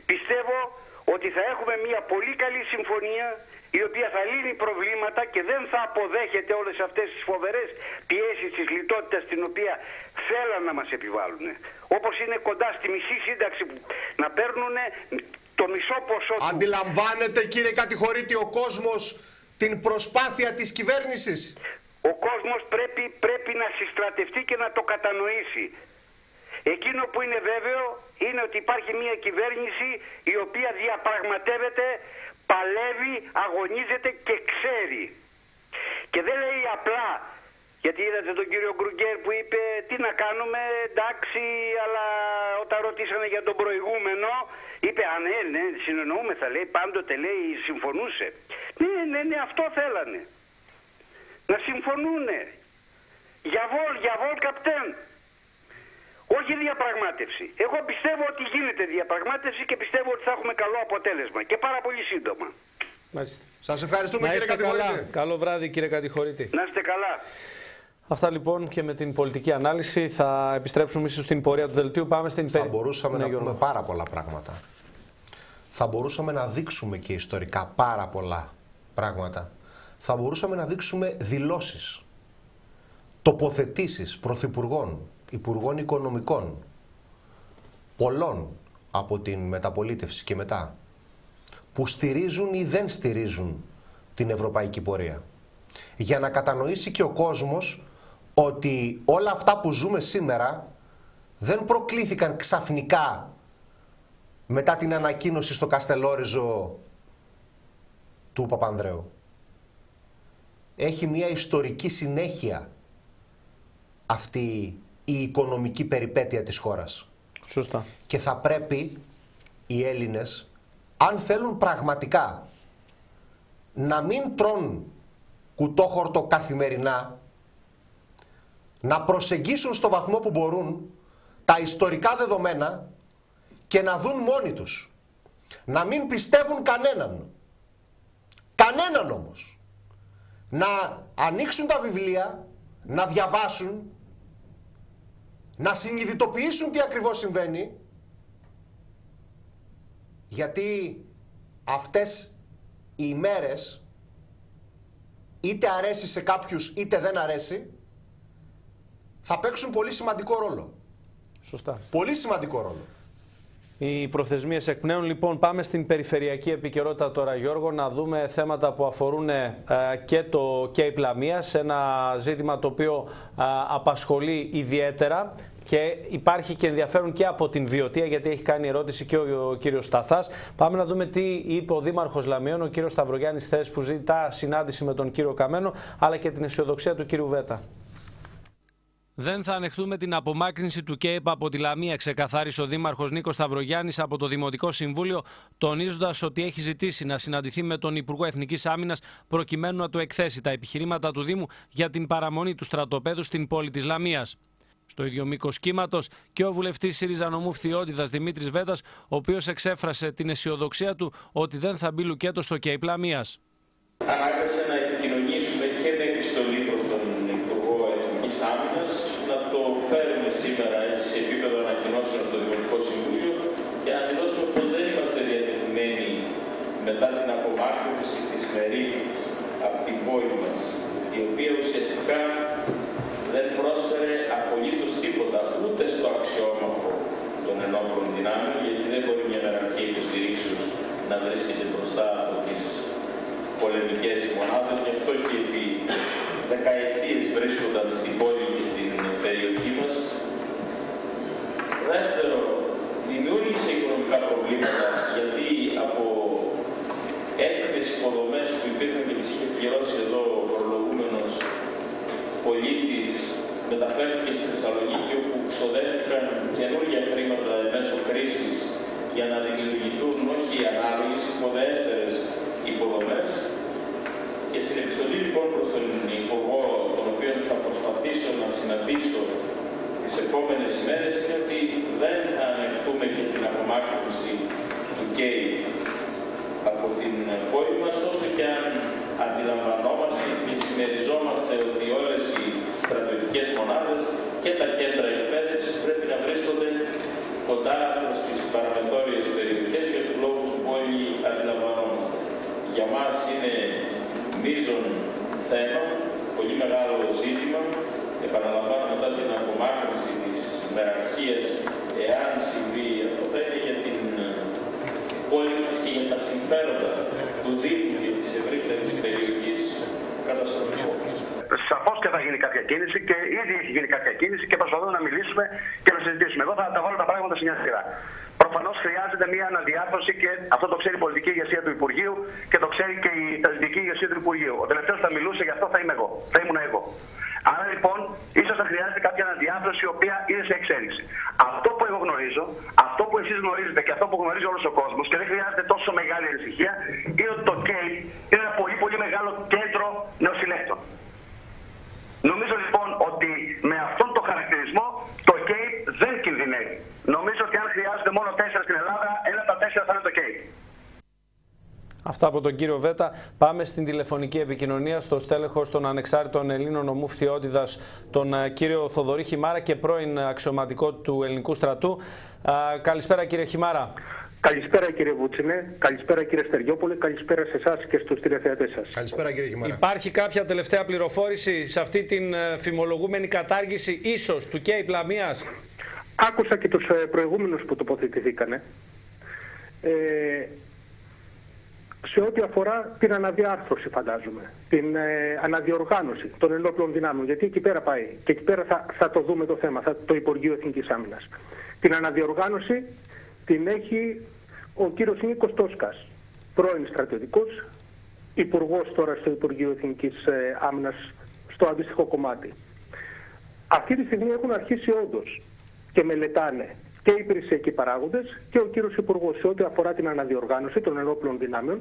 Πιστεύω ότι θα έχουμε μια πολύ καλή συμφωνία η οποία θα λύνει προβλήματα και δεν θα αποδέχεται όλες αυτές τις φοβερές πιέσεις της λιτότητας την οποία θέλαν να μας επιβάλλουν. Όπως είναι κοντά στη μισή σύνταξη που να παίρνουν το μισό ποσό του. Αντιλαμβάνεται κύριε Κατηχωρήτη ο κόσμος την προσπάθεια της κυβέρνησης; Ο κόσμος πρέπει, πρέπει να συστρατευτεί και να το κατανοήσει. Εκείνο που είναι βέβαιο είναι ότι υπάρχει μια κυβέρνηση η οποία διαπραγματεύεται, παλεύει, αγωνίζεται και ξέρει. Και δεν λέει απλά, γιατί είδατε τον κύριο Γκρουγκέρ που είπε τι να κάνουμε, εντάξει, αλλά όταν ρωτήσανε για τον προηγούμενο, είπε α ναι, ναι, συνεννοούμε θα λέει, πάντοτε λέει συμφωνούσε. Ναι, ναι, ναι, αυτό θέλανε. Να συμφωνούνε. Για βόλ, για βόλ καπτέν. Όχι διαπραγμάτευση. Εγώ πιστεύω ότι γίνεται διαπραγμάτευση και πιστεύω ότι θα έχουμε καλό αποτέλεσμα και πάρα πολύ σύντομα. Μάλιστα. Σας ευχαριστούμε κύριε Κατηχωρήτη. Καλό βράδυ κύριε Κατηχωρήτη. Να είστε καλά. Αυτά λοιπόν και με την πολιτική ανάλυση θα επιστρέψουμε ίσως στην πορεία του δελτίου. Πάμε στην Θα μπορούσαμε ναι, να πούμε πάρα πολλά πράγματα. Θα μπορούσαμε να δείξουμε και ιστορικά πάρα πολλά πράγματα. Θα μπορούσαμε να δείξουμε δηλώσεις, τοποθετήσεις πρωθυπουργών, Υπουργών Οικονομικών, πολλών από την μεταπολίτευση και μετά, που στηρίζουν ή δεν στηρίζουν την ευρωπαϊκή πορεία. για να κατανοήσει και ο κόσμος ότι όλα αυτά που ζούμε σήμερα δεν προκλήθηκαν ξαφνικά μετά την ανακοίνωση στο Καστελόριζο του Παπανδρέου. Έχει μια ιστορική συνέχεια αυτή η οικονομική περιπέτεια της χώρας. Σωστά. Και θα πρέπει οι Έλληνες, αν θέλουν πραγματικά να μην τρώνε κουτόχορτο καθημερινά, να προσεγγίσουν στο βαθμό που μπορούν τα ιστορικά δεδομένα και να δουν μόνοι τους. Να μην πιστεύουν κανέναν. Κανέναν όμως. Να ανοίξουν τα βιβλία, να διαβάσουν, να συνειδητοποιήσουν τι ακριβώς συμβαίνει, γιατί αυτές οι ημέρες, είτε αρέσει σε κάποιους είτε δεν αρέσει, θα παίξουν πολύ σημαντικό ρόλο. Σωστά. Πολύ σημαντικό ρόλο. Οι προθεσμίες εκπνέουν. Λοιπόν, πάμε στην περιφερειακή επικαιρότητα τώρα, Γιώργο, να δούμε θέματα που αφορούν ε, και το ΚΕΙ Λαμίας, ένα ζήτημα το οποίο απασχολεί ιδιαίτερα και υπάρχει και ενδιαφέρον και από την Βιωτία, γιατί έχει κάνει ερώτηση και ο, ο κύριος Σταθάς. Πάμε να δούμε τι είπε ο Δήμαρχος Λαμιών, ο κύριος Σταυρογιάννης Θες, που ζητά συνάντηση με τον κύριο Καμένο, αλλά και την αισιοδοξία του κύριου Βέτα. Δεν θα ανεχτούμε την απομάκρυνση του ΚΕΙΠ από τη Λαμία, ξεκαθάρισε ο Δήμαρχος Νίκος Σταυρογιάννη από το Δημοτικό Συμβούλιο, τονίζοντας ότι έχει ζητήσει να συναντηθεί με τον Υπουργό Εθνικής Άμυνας προκειμένου να του εκθέσει τα επιχειρήματα του Δήμου για την παραμονή του στρατοπέδου στην πόλη της Λαμίας. Στο ίδιο μήκος κύματος και ο βουλευτής ΣΥΡΙΖΑ νομού Φθιώδηδα Δημήτρης Βέτα, ο οποίος εξέφρασε την αισιοδοξία του ότι δεν θα μπει λουκέτος στο ΚΕΙΠ Λαμία. Ανάγκασε να επικοινωνήσουμε και με επιστολή προς τον Υπουργό Εθνικής Άμυνας, να το φέρουμε σήμερα έτσι, σε επίπεδο ανακοινώσεων στο Δημοτικό Συμβούλιο και να δηλώσουμε πως δεν είμαστε διατεθειμένοι μετά την απομάκρυνση της ΜΕΡΗ από την πόλη μας, η οποία ουσιαστικά δεν πρόσφερε απολύτως τίποτα ούτε στο αξιόμορφο των ενόπλων δυνάμεων, γιατί δεν μπορεί μια μεραρχία υποστηρίξεως να βρίσκεται μπροστά από τις πολεμικές μονάδες. Γι' αυτό και επί δεκαετίες βρίσκονταν στην πόλη και στην περιοχή μας. Δεύτερο, δημιούργησε οικονομικά προβλήματα γιατί από έτοιμε υποδομές που υπήρχαν και τις είχε πληρώσει εδώ ο φορολογούμενος πολίτης μεταφέρθηκε στη Θεσσαλονίκη όπου ξοδεύτηκαν καινούργια χρήματα μέσω κρίσης για να δημιουργηθούν όχι ανάλογες, υποδέστερες υποδομές. Και στην επιστολή λοιπόν προς τον Υπουργό, τον οποίο θα προσπαθήσω να συναντήσω τις επόμενες ημέρες, είναι ότι δεν θα ανεχτούμε και την απομάκρυνση του ΚΕΙ από την πόλη μας, όσο και αν αντιλαμβανόμαστε και συμμεριζόμαστε ότι όλες οι στρατιωτικές μονάδες και τα κέντρα εκπαίδευσης πρέπει να βρίσκονται κοντά προς τις παραμεθόριες περιοχές για τους λόγους που όλοι αντιλαμβανόμαστε. Για μας είναι μείζον θέμα, πολύ μεγάλο ζήτημα, επαναλαμβάνω μετά την απομάκρυνση της μεραρχίας, εάν συμβεί αυτό θα είναι για την πόλη μας και για τα συμφέροντα του Δήμου και της ευρύτερης περιοχής καταστροφικό. Σαφώς και θα γίνει κάποια κίνηση και ήδη έχει γίνει κάποια κίνηση και προσπαθούμε να μιλήσουμε και να συζητήσουμε. Εγώ θα τα βάλω τα πράγματα σε μια σειρά. Προφανώς χρειάζεται μια αναδιάρθρωση και αυτό το ξέρει η πολιτική ηγεσία του Υπουργείου και το ξέρει και η στρατιωτική ηγεσία του Υπουργείου. Ο τελευταίος θα μιλούσε γι' αυτό θα είμαι εγώ. Θα ήμουν εγώ. Άρα λοιπόν, ίσως θα χρειάζεται κάποια αναδιάρθρωση η οποία είναι σε εξέλιξη. Αυτό που εγώ γνωρίζω, αυτό που εσείς γνωρίζετε και αυτό που γνωρίζει όλος ο κόσμος και δεν χρειάζεται τόσο μεγάλη ανησυχία, είναι ότι το ΚΕΙ είναι ένα πολύ πολύ μεγάλο κέντρο νεοσυλλέκτων. Νομίζω λοιπόν ότι με αυτόν τον χαρακτηρισμό το ΚΕΙ δεν κινδυνεύει. Νομίζω ότι αν χρειάζεται μόνο τέσσερα στην Ελλάδα, ένα από τα τέσσερα θα είναι το ΚΕΙ. Αυτά από τον κύριο Βέτα. Πάμε στην τηλεφωνική επικοινωνία στο στέλεχος των ανεξάρτητων Ελλήνων ομού Φθιώτιδας, τον ε, κύριο Θοδωρή Χιμάρα και πρώην αξιωματικό του ελληνικού στρατού. Καλησπέρα κύριε Χιμάρα. Καλησπέρα κύριε Βούτσινε, καλησπέρα κύριε Στεριόπολη, καλησπέρα σε εσάς και στους τηλεθεατές σας. Καλησπέρα κύριε Χιμάρα. Υπάρχει κάποια τελευταία πληροφόρηση σε αυτή την ε, φημολογούμενη κατάργηση ίσως του ΚΕΙ Πλαμίας; Άκουσα και τους ε, προηγούμενους που τοποθετηθήκανε. Ε, σε ό,τι αφορά την αναδιάρθρωση, φαντάζομαι, την ε, αναδιοργάνωση των ενόπλων δυνάμεων, γιατί εκεί πέρα πάει και εκεί πέρα θα, θα το δούμε το θέμα, θα, το Υπουργείο Εθνικής Άμυνας. Την αναδιοργάνωση την έχει ο κύριος Νίκος Τόσκας, πρώην στρατιωτικός, υπουργός τώρα στο Υπουργείο Εθνικής ε, Άμυνας, στο αντίστοιχο κομμάτι. Αυτή τη στιγμή έχουν αρχίσει όντως και μελετάνε και οι υπηρεσιακοί παράγοντες και ο κύριος Υπουργός σε ό,τι αφορά την αναδιοργάνωση των ενόπλων δυνάμεων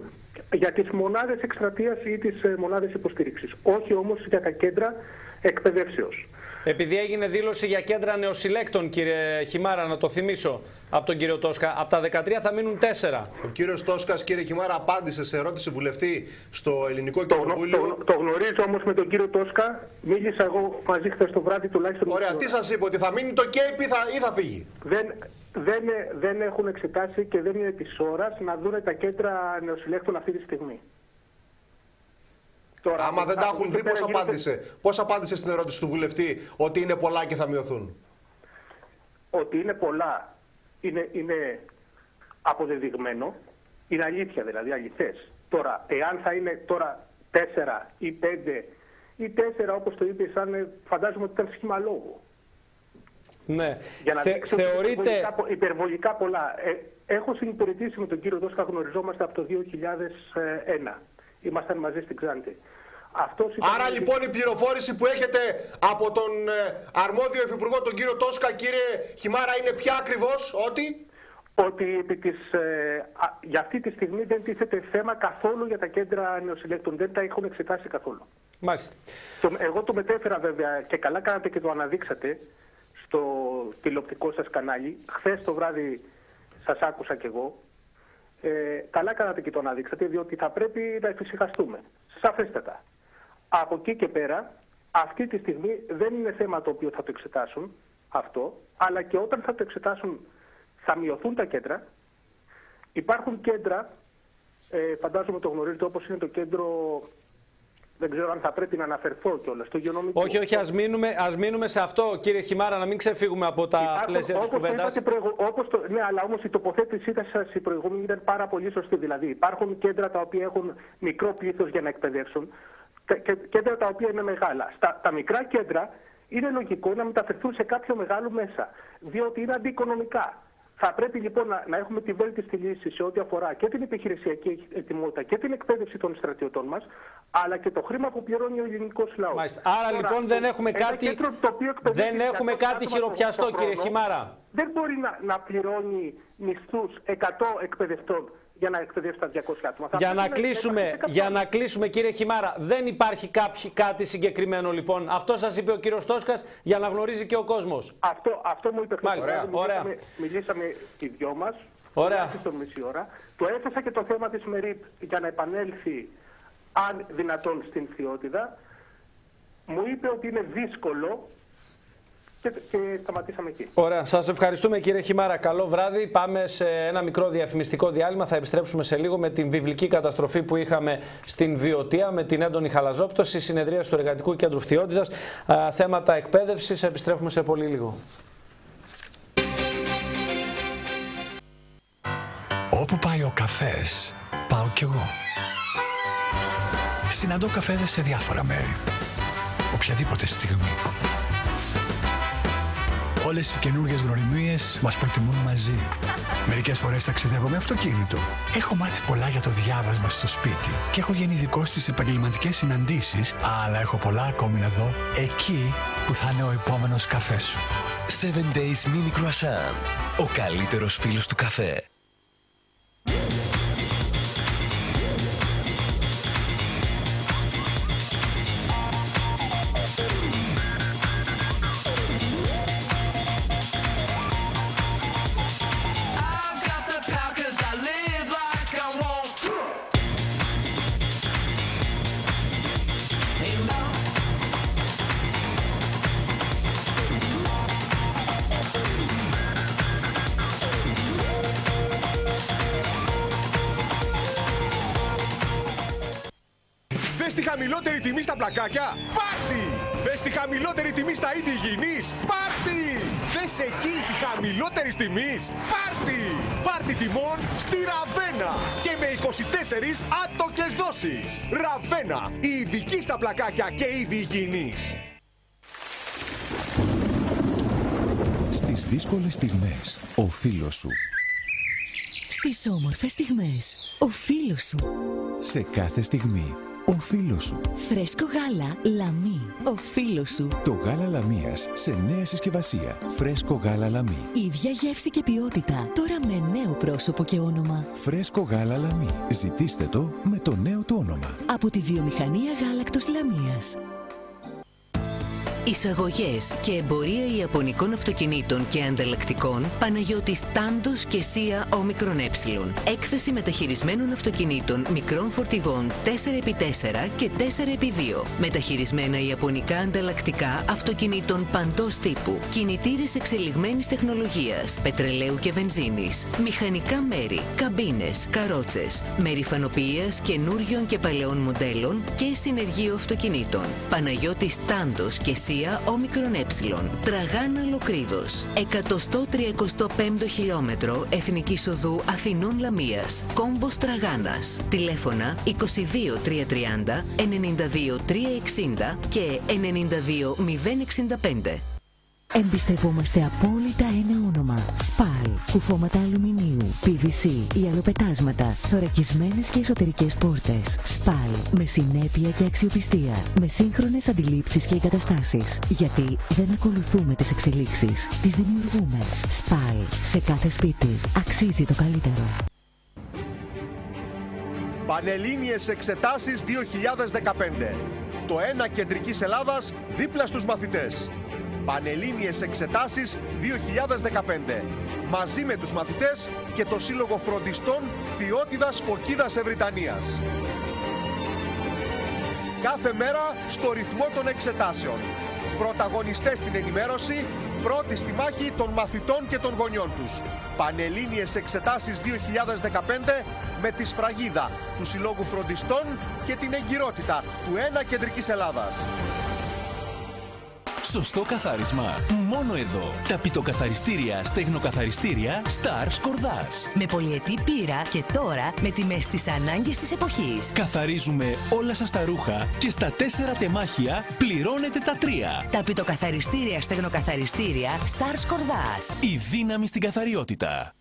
για τις μονάδες εκστρατείας ή τις ε, μονάδες υποστήριξης. Όχι όμως για τα κέντρα εκπαιδεύσεως. Επειδή έγινε δήλωση για κέντρα νεοσυλλέκτων, κύριε Χιμάρα, να το θυμίσω από τον κύριο Τόσκα, από τα 13 θα μείνουν 4. Ο κύριος Τόσκας, κύριε Χιμάρα, απάντησε σε ερώτηση βουλευτή στο Ελληνικό Κοινοβούλιο. Το, το, το γνωρίζω όμως με τον κύριο Τόσκα. Μίλησα εγώ μαζί χθες το βράδυ τουλάχιστον. Ωραία, τι σας είπε, ότι θα μείνει το ΚΕΙΠ ή θα, ή θα φύγει; Δεν, δεν, δεν έχουν εξετάσει και δεν είναι της ώρας να δουν τα κέντρα νεοσυλλέκτων αυτή τη στιγμή. Τώρα, Άμα δεν τα έχουν δει, πώς απάντησε; Πώς απάντησε στην ερώτηση του βουλευτή ότι είναι πολλά και θα μειωθούν; Ότι είναι πολλά είναι, είναι αποδεδειγμένο. Είναι αλήθεια δηλαδή, αληθές. Τώρα, εάν θα είναι τώρα τέσσερα ή πέντε ή τέσσερα όπως το είπε, σαν, φαντάζομαι ότι ήταν σχήμα λόγου. Ναι. Για να Θε, θεωρείτε... Υπερβολικά, υπερβολικά πολλά. Ε, έχω συνυπηρετήσει με τον κύριο Δόσκα, γνωριζόμαστε από το 2001. Ήμασταν μαζί στην Ξάντη. Αυτός Άρα λοιπόν η πληροφόρηση που έχετε από τον ε, αρμόδιο υφυπουργό, τον κύριο Τόσκα, κύριε Χιμάρα, είναι πια ακριβώς ότι... Ότι επί της, ε, για αυτή τη στιγμή δεν τίθεται θέμα καθόλου για τα κέντρα νεοσυλλέκτων. Δεν τα έχουν εξετάσει καθόλου. Μάλιστα. Το, εγώ το μετέφερα βέβαια και καλά κάνατε και το αναδείξατε στο τηλεοπτικό σας κανάλι. Χθες το βράδυ σας άκουσα κι εγώ. Ε, καλά κάνατε και το αναδείξατε, διότι θα πρέπει να εφησυχαστούμε. Σαφέστατα. Από εκεί και πέρα, αυτή τη στιγμή δεν είναι θέμα το οποίο θα το εξετάσουν αυτό, αλλά και όταν θα το εξετάσουν θα μειωθούν τα κέντρα. Υπάρχουν κέντρα, ε, φαντάζομαι το γνωρίζετε όπως είναι το κέντρο δεν ξέρω αν θα πρέπει να αναφερθώ κιόλας στο υγειονομικό. Όχι, όχι, ας μείνουμε, ας μείνουμε σε αυτό, κύριε Χιμάρα, να μην ξεφύγουμε από τα Υπάρχουν, πλαίσια της κουβέντας. Ναι, αλλά όμως η τοποθέτησή σας η προηγούμενη ήταν πάρα πολύ σωστή. Δηλαδή, υπάρχουν κέντρα τα οποία έχουν μικρό πλήθος για να εκπαιδεύσουν και κέντρα τα οποία είναι μεγάλα. Στα, τα μικρά κέντρα είναι λογικό να μεταφερθούν σε κάποιο μεγάλο μέσα, διότι είναι αντιοικονομικά. Θα πρέπει λοιπόν να, να έχουμε τη βέλτιστη λύση σε ό,τι αφορά και την επιχειρησιακή ετοιμότητα και την εκπαίδευση των στρατιωτών μας, αλλά και το χρήμα που πληρώνει ο ελληνικός λαός. Άρα λοιπόν δεν έχουμε κάτι, δεν έχουμε κάτι χειροπιαστό, κύριε Χιμάρα. Δεν μπορεί να, να πληρώνει μισθούς 100 εκπαιδευτών για να εκπαιδεύσει τα 200 άτομα. Για να, κλείσουμε, για να κλείσουμε, κύριε Χιμάρα, δεν υπάρχει κάποιο, κάτι συγκεκριμένο λοιπόν. Αυτό σας είπε ο κύριος Τόσκας για να γνωρίζει και ο κόσμος. Αυτό, αυτό μου είπε χθες. Ωραία, ωραία. Μιλήσαμε, μιλήσαμε οι δυο μας. Ωραία. μισή ώρα. Το έθεσα και το θέμα της ΜΕΡΙΠ για να επανέλθει, αν δυνατόν, στην Θεότητα. Μου είπε ότι είναι δύσκολο και, και σταματήσαμε εκεί. Ωραία. Σας ευχαριστούμε κύριε Χιμάρα. Καλό βράδυ. Πάμε σε ένα μικρό διαφημιστικό διάλειμμα. Θα επιστρέψουμε σε λίγο με την βιβλική καταστροφή που είχαμε στην Βιωτία με την έντονη χαλαζόπτωση, συνεδρία του Εργατικού Κέντρου Φθιότητας, θέματα εκπαίδευσης. Επιστρέφουμε σε πολύ λίγο. Όπου πάει ο καφές, πάω κι εγώ. Συναντώ καφέδες σε διάφορα μέρη. Οποιαδήποτε στιγμή. Όλες οι καινούργιες γνωριμίες μας προτιμούν μαζί. Μερικές φορές ταξιδεύω με αυτοκίνητο. Έχω μάθει πολλά για το διάβασμα στο σπίτι και έχω γίνει ειδικός στις επαγγελματικές συναντήσεις, αλλά έχω πολλά ακόμη να δω εκεί που θα είναι ο επόμενος καφές σου. 7 Days Mini Croissant. Ο καλύτερος φίλος του καφέ. Τιμή στα πλακάκια. Πάρτι! Θες τη χαμηλότερη τιμή στα είδη υγιεινής; Πάρτι! Θες εγγύηση χαμηλότερης τιμής; Πάρτι! Πάρτι τιμών στη Ραβένα και με 24 άτοκες δόσεις. Ραβένα, η ειδική στα πλακάκια και είδη υγιεινής. Στις δύσκολες στιγμές, ο φίλος σου. Στις όμορφες στιγμές, ο φίλος σου. Σε κάθε στιγμή, ο φίλος σου. Φρέσκο γάλα λαμί, ο φίλος σου. Το γάλα λαμίας σε νέα συσκευασία. Φρέσκο γάλα λαμί. Ίδια γεύση και ποιότητα, τώρα με νέο πρόσωπο και όνομα. Φρέσκο γάλα λαμί. Ζητήστε το με το νέο του όνομα. Από τη βιομηχανία γάλακτος λαμίας. Εισαγωγές και εμπορία ιαπωνικών αυτοκινήτων και ανταλλακτικών Παναγιώτης Τάντος και Σία Όμικρον Ε. Έκθεση μεταχειρισμένων αυτοκινήτων μικρών φορτηγών 4x4 και 4x2. Μεταχειρισμένα ιαπωνικά ανταλλακτικά αυτοκινήτων παντός τύπου. Κινητήρες εξελιγμένης τεχνολογίας, πετρελαίου και βενζίνης. Μηχανικά μέρη, καμπίνες, καρότσες. Μεριφανοποιία καινούριων και παλαιών μοντέλων και συνεργείο αυτοκινήτων. Παναγιώτης Τάντος και Σία Όμικρον Ε. Τραγάνα Λοκρίδος. 135ο χιλιόμετρο Εθνικής Οδού Αθηνών Λαμίας. Κόμβος Τραγάνας. Τηλέφωνα 22 330 92 360 και 92 065. Εμπιστευόμαστε απόλυτα ένα όνομα. Σπαλ. Κουφώματα αλουμινίου. PVC. Ιαλοπετάσματα. Θωρακισμένες και εσωτερικές πόρτες. Σπαλ. Με συνέπεια και αξιοπιστία. Με σύγχρονες αντιλήψεις και εγκαταστάσεις. Γιατί δεν ακολουθούμε τις εξελίξεις. Τις δημιουργούμε. Σπαλ. Σε κάθε σπίτι. Αξίζει το καλύτερο. Πανελλήνιες εξετάσεις 2015. Το ένα κεντρικής Ελλάδας δίπλα στους μαθητές. Πανελλήνιες εξετάσεις 2015. Μαζί με τους μαθητές και το Σύλλογο Φροντιστών Φιότητας Φωκίδας Ευρυτανίας. Κάθε μέρα στο ρυθμό των εξετάσεων. Πρωταγωνιστές στην ενημέρωση, πρώτοι στη μάχη των μαθητών και των γονιών τους. Πανελλήνιες εξετάσεις 2015 με τη σφραγίδα του Συλλόγου Φροντιστών και την εγκυρότητα του ΕΝΑ Κεντρικής Ελλάδας. Σωστό καθάρισμα. Μόνο εδώ. Τα πιτοκαθαριστήρια, στεγνοκαθαριστήρια, Star Σκορδάς. Με πολυετή πείρα και τώρα με τιμές της ανάγκης της εποχής. Καθαρίζουμε όλα σας τα ρούχα και στα τέσσερα τεμάχια πληρώνετε τα τρία. Τα πιτοκαθαριστήρια, στεγνοκαθαριστήρια, Star Σκορδάς. Η δύναμη στην καθαριότητα.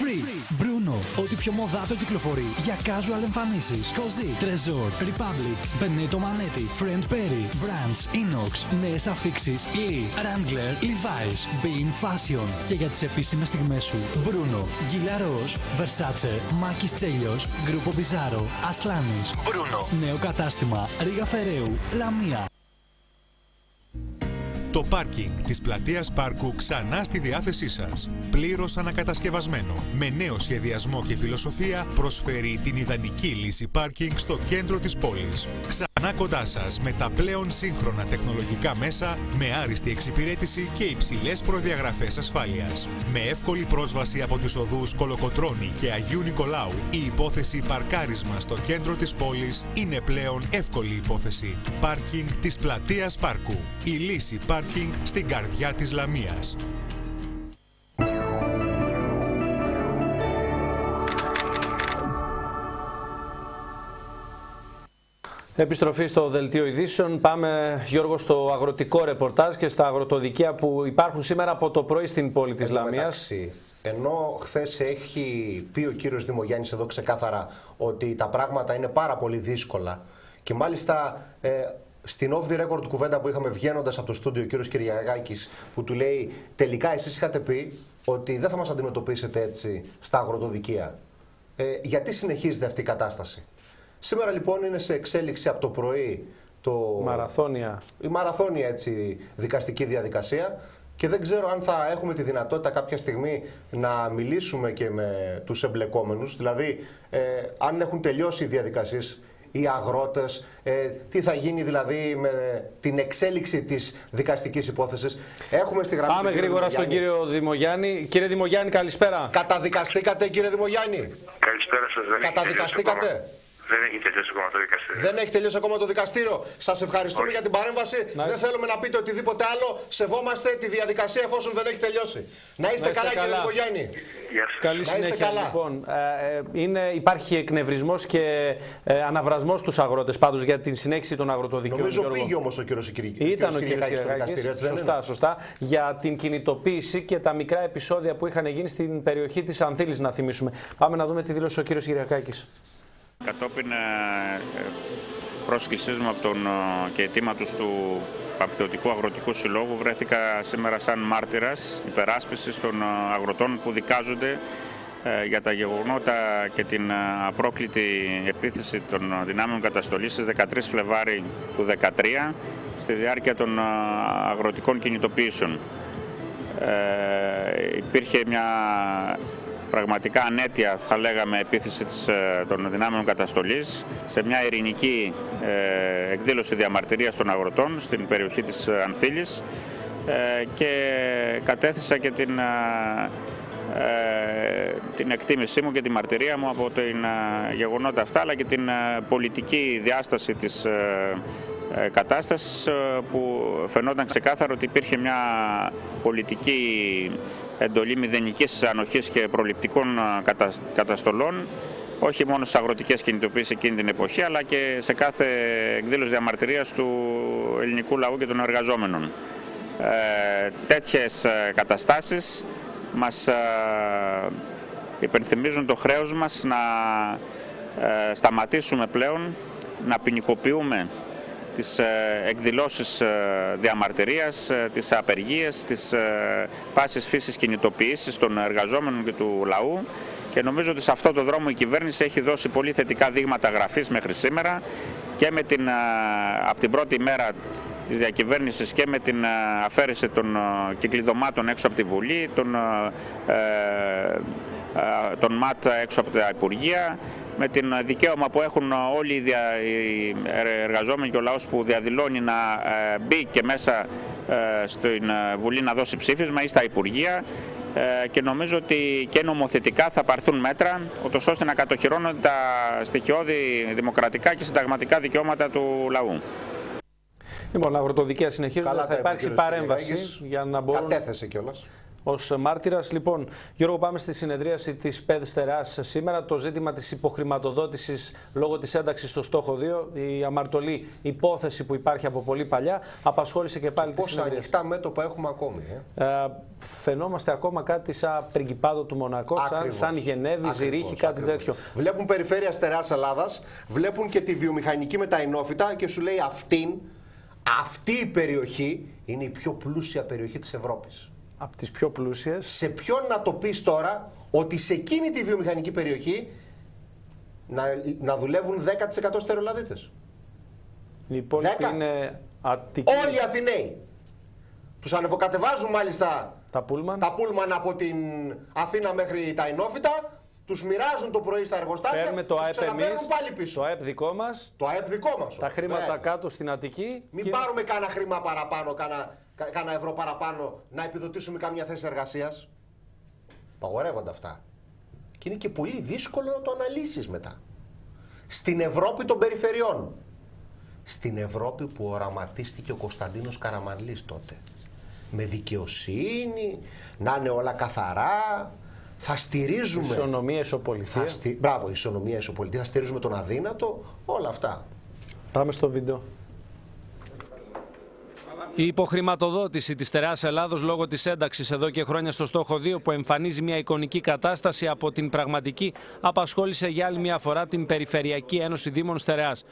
Free, Bruno, ό,τι πιο μοδάτο κυκλοφορεί για casual εμφανίσεις. Cozy, Trezor, Republic, Benetto Manetti, Friend Perry, Brands, Inox, νέες αφήξεις, Lee, Wrangler, Levi's, Bean Fashion και για τις επίσημες στιγμές σου. Bruno, Γκυλαρός, Versace, Μάκης Τσέλιος, Γκρουπο Bizarro, Ασλάνης. Bruno, νέο κατάστημα, Ρίγα Φεραίου, Λαμία. Το πάρκινγκ της πλατείας Πάρκου ξανά στη διάθεσή σας. Πλήρως ανακατασκευασμένο. Με νέο σχεδιασμό και φιλοσοφία προσφέρει την ιδανική λύση πάρκινγκ στο κέντρο της πόλης. Ξανά κοντά σας με τα πλέον σύγχρονα τεχνολογικά μέσα, με άριστη εξυπηρέτηση και υψηλές προδιαγραφές ασφάλειας. Με εύκολη πρόσβαση από τις οδούς Κολοκοτρώνη και Αγίου Νικολάου, η υπόθεση παρκάρισμα στο κέντρο της πόλης είναι πλέον εύκολη υπόθεση. Πάρκινγκ της πλατείας Πάρκου. Η λύση πάρκινγκ στην καρδιά της Λαμίας. Επιστροφή στο Δελτίο Ειδήσεων. Πάμε, Γιώργο, στο αγροτικό ρεπορτάζ και στα αγροτοδικεία που υπάρχουν σήμερα από το πρωί στην πόλη της Λαμίας. Ενώ χθες έχει πει ο κύριος Δημογιάννης εδώ ξεκάθαρα ότι τα πράγματα είναι πάρα πολύ δύσκολα και μάλιστα ε, στην off the record κουβέντα που είχαμε βγαίνοντας από το στούντιο ο κύριος Κυριακάκη, που του λέει τελικά εσείς είχατε πει ότι δεν θα μας αντιμετωπίσετε έτσι στα αγροτοδικεία. Ε, γιατί συνεχίζεται αυτή η κατάσταση; Σήμερα λοιπόν είναι σε εξέλιξη από το πρωί το... Μαραθώνια. η μαραθώνια έτσι, δικαστική διαδικασία και δεν ξέρω αν θα έχουμε τη δυνατότητα κάποια στιγμή να μιλήσουμε και με τους εμπλεκόμενους, δηλαδή ε, αν έχουν τελειώσει οι διαδικασίες οι αγρότες, ε, τι θα γίνει δηλαδή με την εξέλιξη της δικαστικής υπόθεσης. Έχουμε στη γραμμή Πάμε γρήγορα στον κύριο Δημογιάννη. Κύριε Δημογιάννη, καλησπέρα. Καταδικαστήκατε κύριε Δημογιάννη; Καλησπέρα σας. Καταδικαστήκατε; Δεν έχει τελειώσει ακόμα το δικαστήριο. Δεν έχει τελειώσει ακόμα το δικαστήριο. Σας ευχαριστούμε για την παρέμβαση. Δεν θέλουμε να πείτε οτιδήποτε άλλο. Σεβόμαστε τη διαδικασία εφόσον δεν έχει τελειώσει. Να είστε, Να είστε καλά, καλά. κύριε Λιγογιάννη. Καλή Να είστε συνέχεια. καλά. Λοιπόν, ε, ε, είναι, υπάρχει εκνευρισμός και ε, αναβρασμός στους αγρότες πάντως για την συνέχιση των αγροτοδικαίων. Νομίζω Γιώργο. πήγε όμως ο κύριος Κυριακάκη. Ήταν ο κύριος στο Κυριακάκης, δικαστήριο, έτσι δεν σωστά, είναι; σωστά, για την κινητοποίηση και τα μικρά επεισόδια που είχαν γίνει στην περιοχή της Ανθήλης, να θυμίσουμε. Πάμε να δούμε τι δήλωσε ο κύριος Κυριακάκης. Κατόπιν ε, ε, πρόσκλησής μου από τον, ε, και αιτήματος του Παπιθεωτικού Αγροτικού Συλλόγου βρέθηκα σήμερα σαν μάρτυρας υπεράσπισης των ε, αγροτών που δικάζονται ε, για τα γεγονότα και την ε, απρόκλητη επίθεση των ε, δυνάμεων καταστολής στις 13 Φλεβάρι του 2013 στη διάρκεια των ε, αγροτικών κινητοποιήσεων. Ε, υπήρχε μια πραγματικά ανέτεια, θα λέγαμε, επίθεση της, ε, των δυνάμεων καταστολής σε μια ειρηνική ε, εκδήλωση διαμαρτυρίας των αγροτών στην περιοχή της ε, Ανθήλης ε, και κατέθεσα και την, ε, ε, την εκτίμησή μου και τη μαρτυρία μου από την ε, γεγονότα αυτά αλλά και την ε, πολιτική διάσταση της ε, ε, κατάστασης ε, που φαινόταν ξεκάθαρο ότι υπήρχε μια πολιτική εντολή μηδενικής ανοχής και προληπτικών ε, κατασ- καταστολών όχι μόνο στις αγροτικές κινητοποίησεις εκείνη την εποχή αλλά και σε κάθε εκδήλωση διαμαρτυρίας του ελληνικού λαού και των εργαζόμενων. Ε, τέτοιες ε, καταστάσεις μας ε, υπενθυμίζουν το χρέος μας να ε, σταματήσουμε πλέον να ποινικοποιούμε τις ε, εκδηλώσεις ε, διαμαρτυρίας, ε, τις απεργίες, τις ε, πάσης φύσης κινητοποιήσεις των εργαζόμενων και του λαού. Και νομίζω ότι σε αυτό το δρόμο η κυβέρνηση έχει δώσει πολύ θετικά δείγματα γραφής μέχρι σήμερα και με την, ε, από την πρώτη μέρα της διακυβέρνησης και με την ε, αφαίρεση των ε, κυκλειδωμάτων έξω από τη Βουλή, των, ε, ε, ε, των ΜΑΤ έξω από τα Υπουργεία, με την δικαίωμα που έχουν όλοι οι δια- οι εργαζόμενοι και ο λαός που διαδηλώνει να ε, μπει και μέσα ε, στην ε, Βουλή να δώσει ψήφισμα ή στα Υπουργεία ε, και νομίζω ότι και νομοθετικά θα πάρθουν μέτρα ούτως ώστε να κατοχυρώνονται τα στοιχειώδη δημοκρατικά και συνταγματικά δικαιώματα του λαού. Λοιπόν, αγροτοδικαία συνεχίζονται. Καλά θα τα είπε ο υπάρξει κύριος παρέμβαση Κυριακάκης. για να μπορούν. Κατέθεσε κιόλας. Ω μάρτυρας, λοιπόν, Γιώργο, πάμε στη συνεδρίαση της ΠΕΔ Στεράς σήμερα. Το ζήτημα της υποχρηματοδότησης λόγω της ένταξης στο στόχο 2, η αμαρτωλή υπόθεση που υπάρχει από πολύ παλιά, απασχόλησε και πάλι τη Πόσα συνεδρία. ανοιχτά μέτωπα έχουμε ακόμη. Ε; Ε, φαινόμαστε ακόμα κάτι σαν πριγκιπάδο του Μονακό, σαν, Ακριβώς. σαν Γενέβη, Ακριβώς, Ζηρίχη, κάτι ακριβώς. τέτοιο. Βλέπουν περιφέρεια στερεά Ελλάδας, βλέπουν και τη βιομηχανική με τα ενόφυτα και σου λέει αυτήν, αυτή η περιοχή είναι η πιο πλούσια περιοχή της Ευρώπης. Από τις πιο πλούσιες. Σε ποιον να το πεις τώρα ότι σε εκείνη τη βιομηχανική περιοχή να, να δουλεύουν 10% στερεολαδίτες; Οι υπόλοιποι Δέκα. είναι Αττική. Όλοι οι Αθηναίοι. Τους ανεβοκατεβάζουν μάλιστα τα πούλμαν. τα πούλμαν από την Αθήνα μέχρι τα Ινόφυτα, τους μοιράζουν το πρωί στα εργοστάσια, Παίρνουμε το τους ΑΕΠ ξαναπαίρνουν εμείς, πάλι πίσω. το ΑΕΠ δικό μας, Το ΑΕΠ δικό μας. τα χρήματα βέβαια. κάτω στην Αττική. Μην και- πάρουμε κάνα χρήμα παραπάνω, κάνα, κα- κάνα ευρώ παραπάνω, να επιδοτήσουμε καμιά θέση εργασίας. Παγορεύονται αυτά. Και είναι και πολύ δύσκολο να το αναλύσεις μετά. Στην Ευρώπη των περιφερειών. Στην Ευρώπη που οραματίστηκε ο Κωνσταντίνος Καραμανλής τότε. Με δικαιοσύνη, να είναι όλα καθαρά, θα στηρίζουμε... Ισονομία, ισοπολιτεία. Θα στι... Μπράβο, ισονομία, ισοπολιτεία, θα στηρίζουμε τον αδύνατο, όλα αυτά. Πάμε στο βίντεο. Η υποχρηματοδότηση της τεράς Ελλάδος λόγω της ένταξης εδώ και χρόνια στο στόχο 2 που εμφανίζει μια εικονική κατάσταση από την πραγματική απασχόλησε για άλλη μια φορά την Περιφερειακή Ένωση Δήμων Στερεάς.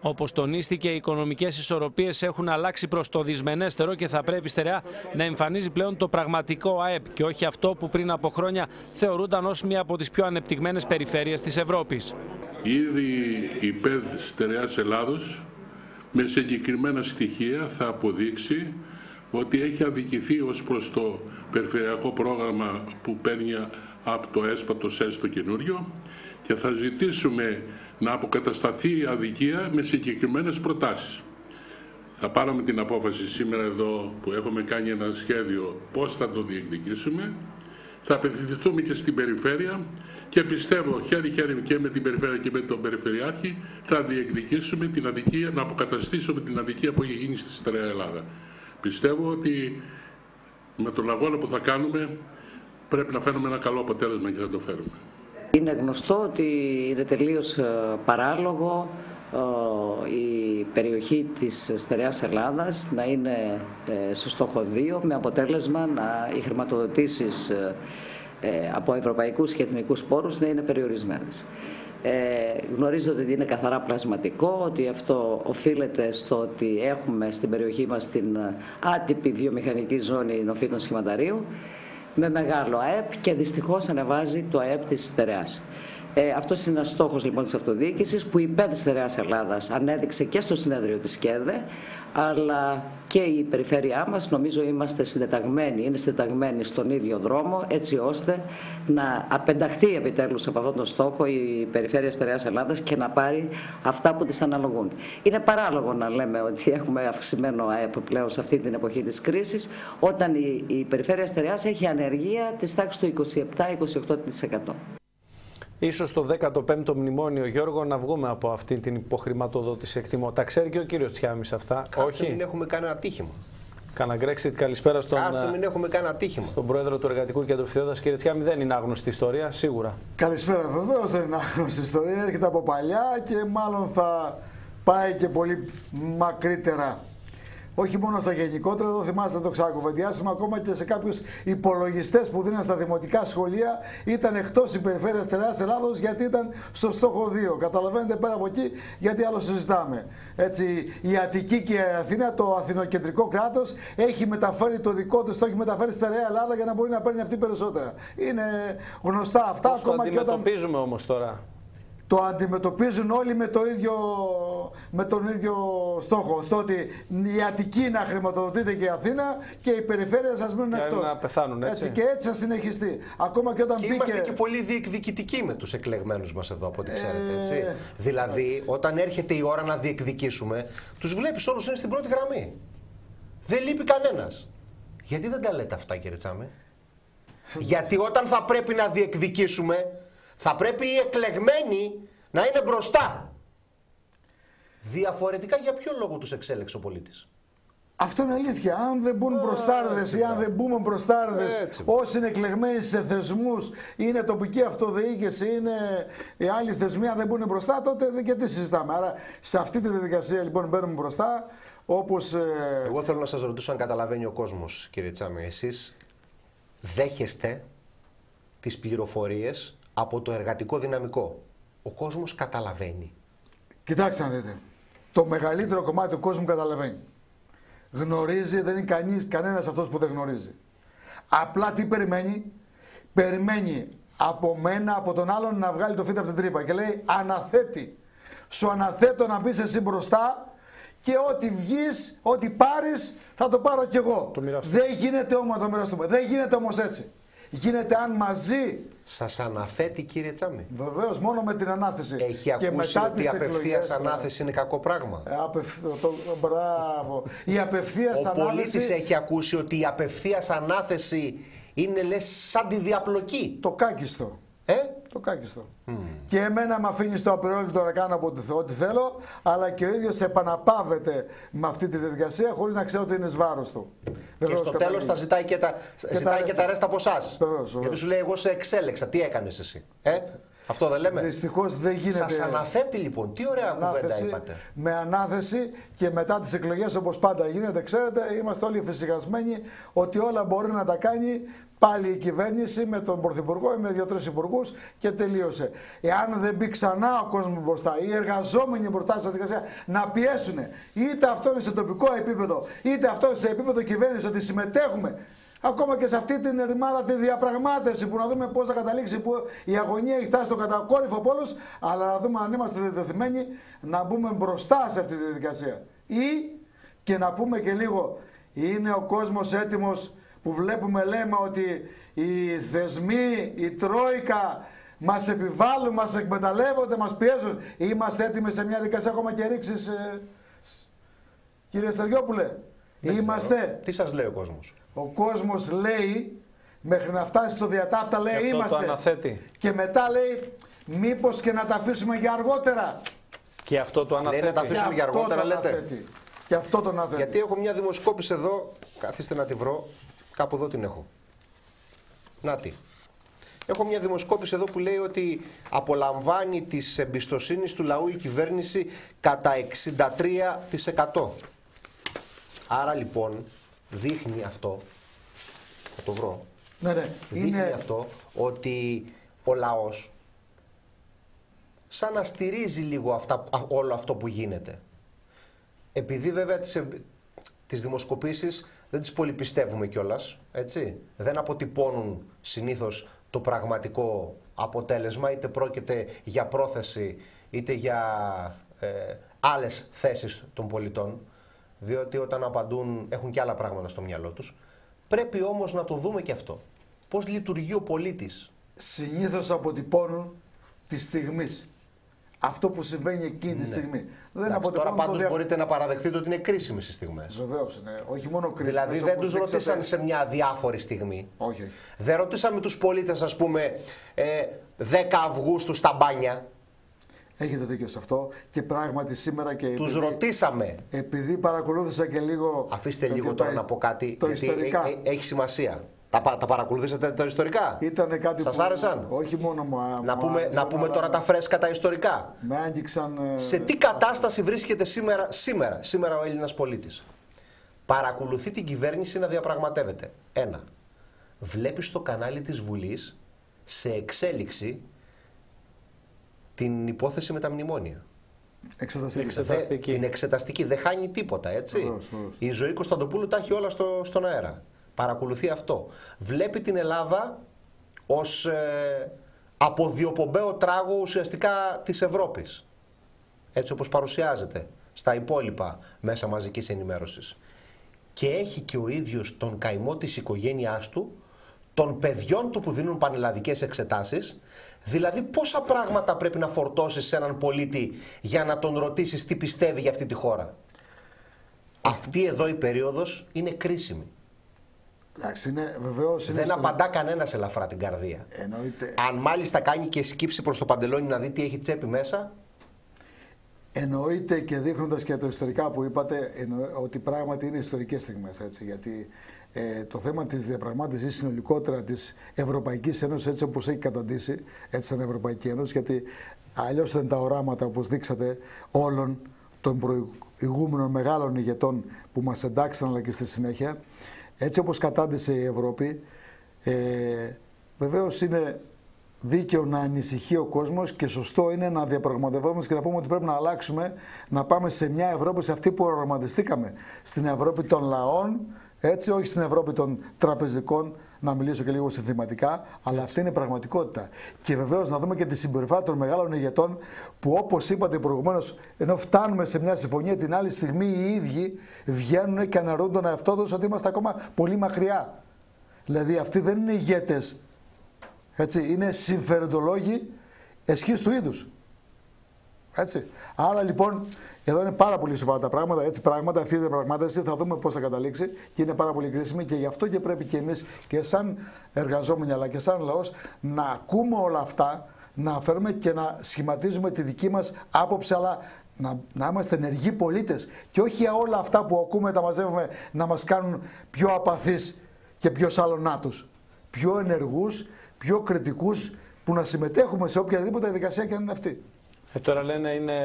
Όπως τονίστηκε, οι οικονομικές ισορροπίες έχουν αλλάξει προς το δυσμενέστερο και θα πρέπει η Στερεά να εμφανίζει πλέον το πραγματικό ΑΕΠ και όχι αυτό που πριν από χρόνια θεωρούνταν ως μία από τις πιο ανεπτυγμένες περιφέρειες της Ευρώπης. Ήδη η ΠΕΔ Στερεάς Ελλάδος με συγκεκριμένα στοιχεία θα αποδείξει ότι έχει αδικηθεί ως προς το περιφερειακό πρόγραμμα που παίρνει από το ΕΣΠΑ το ΣΕΣ το καινούριο και θα ζητήσουμε να αποκατασταθεί η αδικία με συγκεκριμένες προτάσεις. Θα πάρουμε την απόφαση σήμερα εδώ που έχουμε κάνει ένα σχέδιο πώς θα το διεκδικήσουμε θα απευθυνθούμε και στην περιφέρεια και πιστεύω χέρι-χέρι και με την περιφέρεια και με τον Περιφερειάρχη θα διεκδικήσουμε την αδικία, να αποκαταστήσουμε την αδικία που έχει γίνει στη Στερεά Ελλάδα. Πιστεύω ότι με τον αγώνα που θα κάνουμε πρέπει να φέρουμε ένα καλό αποτέλεσμα και θα το φέρουμε. Είναι γνωστό ότι είναι τελείως ε, παράλογο ε, η περιοχή της Στερεάς Ελλάδας να είναι ε, στο στόχο 2 με αποτέλεσμα να οι χρηματοδοτήσεις από ευρωπαϊκούς και εθνικούς πόρους να είναι περιορισμένες. Ε, γνωρίζω ότι είναι καθαρά πλασματικό, ότι αυτό οφείλεται στο ότι έχουμε στην περιοχή μας την άτυπη βιομηχανική ζώνη νοφήτων σχηματαρίου με μεγάλο ΑΕΠ και δυστυχώς ανεβάζει το ΑΕΠ της στερεάς. Ε, Αυτός είναι ένας στόχος λοιπόν της αυτοδιοίκησης που η της Στερεά Ελλάδας ανέδειξε και στο συνέδριο της ΚΕΔΕ, αλλά και η περιφέρειά μας νομίζω είμαστε συντεταγμένοι, είναι συντεταγμένοι στον ίδιο δρόμο, έτσι ώστε να απενταχθεί επιτέλους από αυτόν τον στόχο η περιφέρεια Στερεά Ελλάδας και να πάρει αυτά που της αναλογούν. Είναι παράλογο να λέμε ότι έχουμε αυξημένο ΑΕΠ πλέον σε αυτή την εποχή της κρίσης, όταν η, η περιφέρεια Στερεά έχει ανεργία της τάξης του 27-28%. Ίσως το 15ο μνημόνιο, Γιώργο, να βγούμε από αυτή την υποχρηματοδότηση εκτιμώ. Τα ξέρει και ο κύριος Τσιάμις αυτά. Κάτσε Όχι; μην έχουμε κάνει ατύχημα. Κάνα Brexit, καλησπέρα στον, Κάτσε, μην έχουμε κάνει ατύχημα. στον πρόεδρο του Εργατικού Κέντρου Φθιώδα. Κύριε Τσιάμι, δεν είναι άγνωστη ιστορία, σίγουρα. Καλησπέρα, βεβαίως δεν είναι άγνωστη ιστορία. Έρχεται από παλιά και μάλλον θα πάει και πολύ μακρύτερα όχι μόνο στα γενικότερα, εδώ θυμάστε το ξανακουβεντιάσουμε, ακόμα και σε κάποιους υπολογιστές που δίναν στα δημοτικά σχολεία ήταν εκτός η περιφέρεια Τερά Ελλάδος γιατί ήταν στο στόχο 2. Καταλαβαίνετε πέρα από εκεί γιατί άλλο συζητάμε. Έτσι, η Αττική και η Αθήνα, το αθηνοκεντρικό κράτος, έχει μεταφέρει το δικό τους, το έχει μεταφέρει στη Τερά Ελλάδα για να μπορεί να παίρνει αυτή περισσότερα. Είναι γνωστά αυτά. Πώς ακόμα το αντιμετωπίζουμε όταν... όμως τώρα το αντιμετωπίζουν όλοι με, το ίδιο, με τον ίδιο στόχο. Στο ότι η Αττική να χρηματοδοτείται και η Αθήνα και οι περιφέρειες σας μείνουν εκτός. να πεθάνουν έτσι. έτσι. Και έτσι θα συνεχιστεί. Ακόμα και όταν και μπήκε... είμαστε και πολύ διεκδικητικοί με τους εκλεγμένους μας εδώ από ό,τι ξέρετε. Έτσι. Ε... Δηλαδή όταν έρχεται η ώρα να διεκδικήσουμε τους βλέπεις όλους είναι στην πρώτη γραμμή. Δεν λείπει κανένας. Γιατί δεν τα λέτε αυτά κύριε Τσάμε. Γιατί όταν θα πρέπει να διεκδικήσουμε θα πρέπει οι εκλεγμένοι να είναι μπροστά. Διαφορετικά για ποιο λόγο τους εξέλεξε ο πολίτης; Αυτό είναι αλήθεια. Αν δεν μπουν μπροστάρδες ή αν δεν μπούμε μπροστάρδες, όσοι είναι εκλεγμένοι σε θεσμούς, είναι τοπική αυτοδιοίκηση, είναι οι άλλοι θεσμοί, αν δεν μπουν μπροστά, τότε δεν και τι συζητάμε. Άρα σε αυτή τη διαδικασία λοιπόν μπαίνουμε μπροστά. Όπως, ε... Εγώ θέλω να σας ρωτήσω αν καταλαβαίνει ο κόσμος, κύριε Τσάμι. Εσείς δέχεστε τις πληροφορίες από το εργατικό δυναμικό. Ο κόσμος καταλαβαίνει. Κοιτάξτε να δείτε. Το μεγαλύτερο κομμάτι του κόσμου καταλαβαίνει. Γνωρίζει, δεν είναι κανείς, κανένας αυτός που δεν γνωρίζει. Απλά τι περιμένει; Περιμένει από μένα, από τον άλλον να βγάλει το φύλλο από την τρύπα και λέει αναθέτει. Σου αναθέτω να μπεις εσύ μπροστά και ό,τι βγεις, ό,τι πάρεις θα το πάρω κι εγώ. δεν γίνεται όμως να το μοιραστούμε. Δεν γίνεται όμως έτσι γίνεται αν μαζί. Σας αναθέτει κύριε Τσάμι. Βεβαίως, μόνο με την ανάθεση. Έχει και ακούσει μετά ότι η απευθείας ανάθεση είναι κακό πράγμα. Ε, το, μπράβο. Η απευθείας ανάθεση. Ο πολίτης έχει ακούσει ότι η απευθείας ανάθεση είναι λες σαν τη διαπλοκή. Το κάκιστο. Ε; Το κάκιστο. Mm. Και εμένα με αφήνει το απειρόλυτο να κάνω ό,τι θέλω, αλλά και ο ίδιος επαναπάβεται με αυτή τη διαδικασία χωρίς να ξέρω ότι είναι βάρο του. Και στο τέλος θα ζητάει και τα, και ζητάει τα και τα ρέστα από εσάς. Γιατί σου λέει, Εγώ σε εξέλεξα. Τι έκανες εσύ. Ε; Αυτό δεν λέμε. Δυστυχώς δεν γίνεται. Σα αναθέτει λοιπόν. Τι ωραία κουβέντα είπατε. Με ανάθεση και μετά τις εκλογές όπως πάντα γίνεται, ξέρετε, είμαστε όλοι εφησυχασμένοι ότι όλα μπορεί να τα κάνει πάλι η κυβέρνηση με τον Πρωθυπουργό ή με δύο-τρεις υπουργούς και τελείωσε. Εάν δεν μπει ξανά ο κόσμος μπροστά, οι εργαζόμενοι μπροστά στη διαδικασία να πιέσουν, είτε αυτό είναι σε τοπικό επίπεδο, είτε αυτό είναι σε επίπεδο κυβέρνησης, ότι συμμετέχουμε Ακόμα και σε αυτή την ρημάδα τη διαπραγμάτευση που να δούμε πώς θα καταλήξει, που η αγωνία έχει φτάσει στο κατακόρυφο πόλο, αλλά να δούμε αν είμαστε διατεθειμένοι να μπούμε μπροστά σε αυτή τη διαδικασία. Ή και να πούμε και λίγο, είναι ο κόσμος έτοιμος που βλέπουμε λέμε ότι οι θεσμοί, η Τρόικα μας επιβάλλουν, μας εκμεταλλεύονται, μας πιέζουν. Είμαστε έτοιμοι σε μια δικασία ακόμα και ρήξεις, ε, κύριε Στεριόπουλε. Είμαστε. Τι σας λέει ο κόσμος; Ο κόσμος λέει Μέχρι να φτάσει στο διατάφτα λέει Και αυτό το είμαστε. αναθέτει. Και μετά λέει μήπως και να τα αφήσουμε για αργότερα. Και αυτό το Λέει αναθέτει. να τα αφήσουμε Και για αυτό αργότερα, το λέτε. αναθέτει. Και αυτό τον αναθέτει. Γιατί έχω μια δημοσκόπηση εδώ, καθίστε να τη βρω, κάπου εδώ την έχω. Να τη. Έχω μια δημοσκόπηση εδώ που λέει ότι απολαμβάνει της εμπιστοσύνης του λαού η κυβέρνηση κατά 63%. Άρα λοιπόν δείχνει αυτό, θα το βρω, Ναι, ναι. δείχνει Είναι... αυτό ότι ο λαός σαν να στηρίζει λίγο αυτά, α- όλο αυτό που γίνεται. Επειδή βέβαια τις, εμ- τις δημοσκοπήσεις δεν τις πολυπιστεύουμε κιόλας, έτσι. Δεν αποτυπώνουν συνήθως το πραγματικό αποτέλεσμα, είτε πρόκειται για πρόθεση, είτε για ε, άλλες θέσεις των πολιτών, διότι όταν απαντούν έχουν και άλλα πράγματα στο μυαλό τους. Πρέπει όμως να το δούμε και αυτό. Πώς λειτουργεί ο πολίτης. συνήθως αποτυπώνουν τη στιγμή. Αυτό που συμβαίνει εκείνη τη Ναι. στιγμή. Δεν Εντάξει, αποτυπώνουν τώρα το πάντως δια- μπορείτε να παραδεχτείτε ότι είναι κρίσιμες οι στιγμές. Βεβαίως είναι. Όχι μόνο κρίσιμες, Δηλαδή δεν όπως τους δείξατε. ρωτήσαν σε μια αδιάφορη στιγμή. Όχι, όχι. Δεν ρωτήσαμε τους πολίτες, ας πούμε, ε, 10 Αυγούστου στα μπάνια. Έχετε δίκιο σε αυτό και πράγματι σήμερα και. Τους επειδή- ρωτήσαμε. Επειδή παρακολούθησα και λίγο. Αφήστε το- λίγο το- τώρα να πω κάτι, Το γιατί ιστορικά. έ- έ- έχει σημασία. Τα, πα- τα παρακολουθήσατε τα ιστορικά; Ήτανε κάτι Σας που- άρεσαν; Όχι μόνο μου. Να μου πούμε, άρεσαν, να πούμε αλλά τώρα τα φρέσκα τα ιστορικά. Με άγγιξαν. ε, Σε τι κατάσταση βρίσκεται σήμερα, σήμερα, σήμερα ο Έλληνας πολίτης; Παρακολουθεί την κυβέρνηση να διαπραγματεύεται. Ένα. Βλέπεις στο κανάλι της Βουλής σε εξέλιξη την υπόθεση με τα μνημόνια. Εξεταστική. Εξεταστική. Δε- την εξεταστική. Δεν χάνει τίποτα, έτσι; Βεβαίως, βεβαίως. Η ζωή Κωνσταντοπούλου τα έχει όλα στο, στον αέρα. Παρακολουθεί αυτό. Βλέπει την Ελλάδα ως ε, αποδιοπομπαίο τράγο ουσιαστικά της Ευρώπης. Έτσι όπως παρουσιάζεται στα υπόλοιπα μέσα μαζικής ενημέρωσης. Και έχει και ο ίδιος τον καημό της οικογένειάς του, των παιδιών του που δίνουν πανελλαδικές εξετάσεις, δηλαδή πόσα πράγματα πρέπει να φορτώσεις σε έναν πολίτη για να τον ρωτήσεις τι πιστεύει για αυτή τη χώρα; Αυτή εδώ η περίοδος είναι κρίσιμη. Εντάξει, είναι βεβαίως. Δεν απαντά κανένας ελαφρά την καρδία. Εννοείται, Αν μάλιστα κάνει και σκύψει προς το παντελόνι να δει τι έχει τσέπη μέσα, εννοείται και δείχνοντας και το ιστορικά που είπατε, εννο- ότι πράγματι είναι ιστορικές στιγμές. Γιατί ε, το θέμα της διαπραγμάτευσης συνολικότερα της Ευρωπαϊκής Ένωσης, έτσι όπως έχει καταντήσει, έτσι σαν Ευρωπαϊκή Ένωση, γιατί αλλιώς δεν τα οράματα, όπως δείξατε, όλων των προηγούμενων μεγάλων ηγετών που μας εντάξαν αλλά και στη συνέχεια, έτσι όπως κατάντησε η Ευρώπη, ε, βεβαίως είναι δίκαιο να ανησυχεί ο κόσμος και σωστό είναι να διαπραγματευόμαστε και να πούμε ότι πρέπει να αλλάξουμε, να πάμε σε μια Ευρώπη σε αυτή που οραματιστήκαμε. Στην Ευρώπη των λαών, έτσι, όχι στην Ευρώπη των τραπεζικών, να μιλήσω και λίγο συνθηματικά, αλλά αυτή είναι η πραγματικότητα. Και βεβαίως να δούμε και τη συμπεριφορά των μεγάλων ηγετών που, όπως είπατε προηγουμένως, ενώ φτάνουμε σε μια συμφωνία, την άλλη στιγμή οι ίδιοι βγαίνουν και αναρρούν τον εαυτό του ότι είμαστε ακόμα πολύ μακριά. Δηλαδή, αυτοί δεν είναι ηγέτες. Έτσι, είναι συμφεροντολόγοι εσχή του είδους. Έτσι. Άρα λοιπόν, εδώ είναι πάρα πολύ σοβαρά τα πράγματα. Έτσι, πράγματα, αυτή η διαπραγμάτευση θα δούμε πώς θα καταλήξει και είναι πάρα πολύ κρίσιμη και γι' αυτό και πρέπει και εμείς και σαν εργαζόμενοι αλλά και σαν λαός να ακούμε όλα αυτά, να φέρουμε και να σχηματίζουμε τη δική μας άποψη, αλλά να, να είμαστε ενεργοί πολίτες και όχι για όλα αυτά που ακούμε, τα μαζεύουμε να μας κάνουν πιο απαθείς και πιο σαλονάτους. Πιο ενεργούς, πιο κριτικούς που να συμμετέχουμε σε οποιαδήποτε διαδικασία και αν είναι αυτή. Ε, τώρα λένε είναι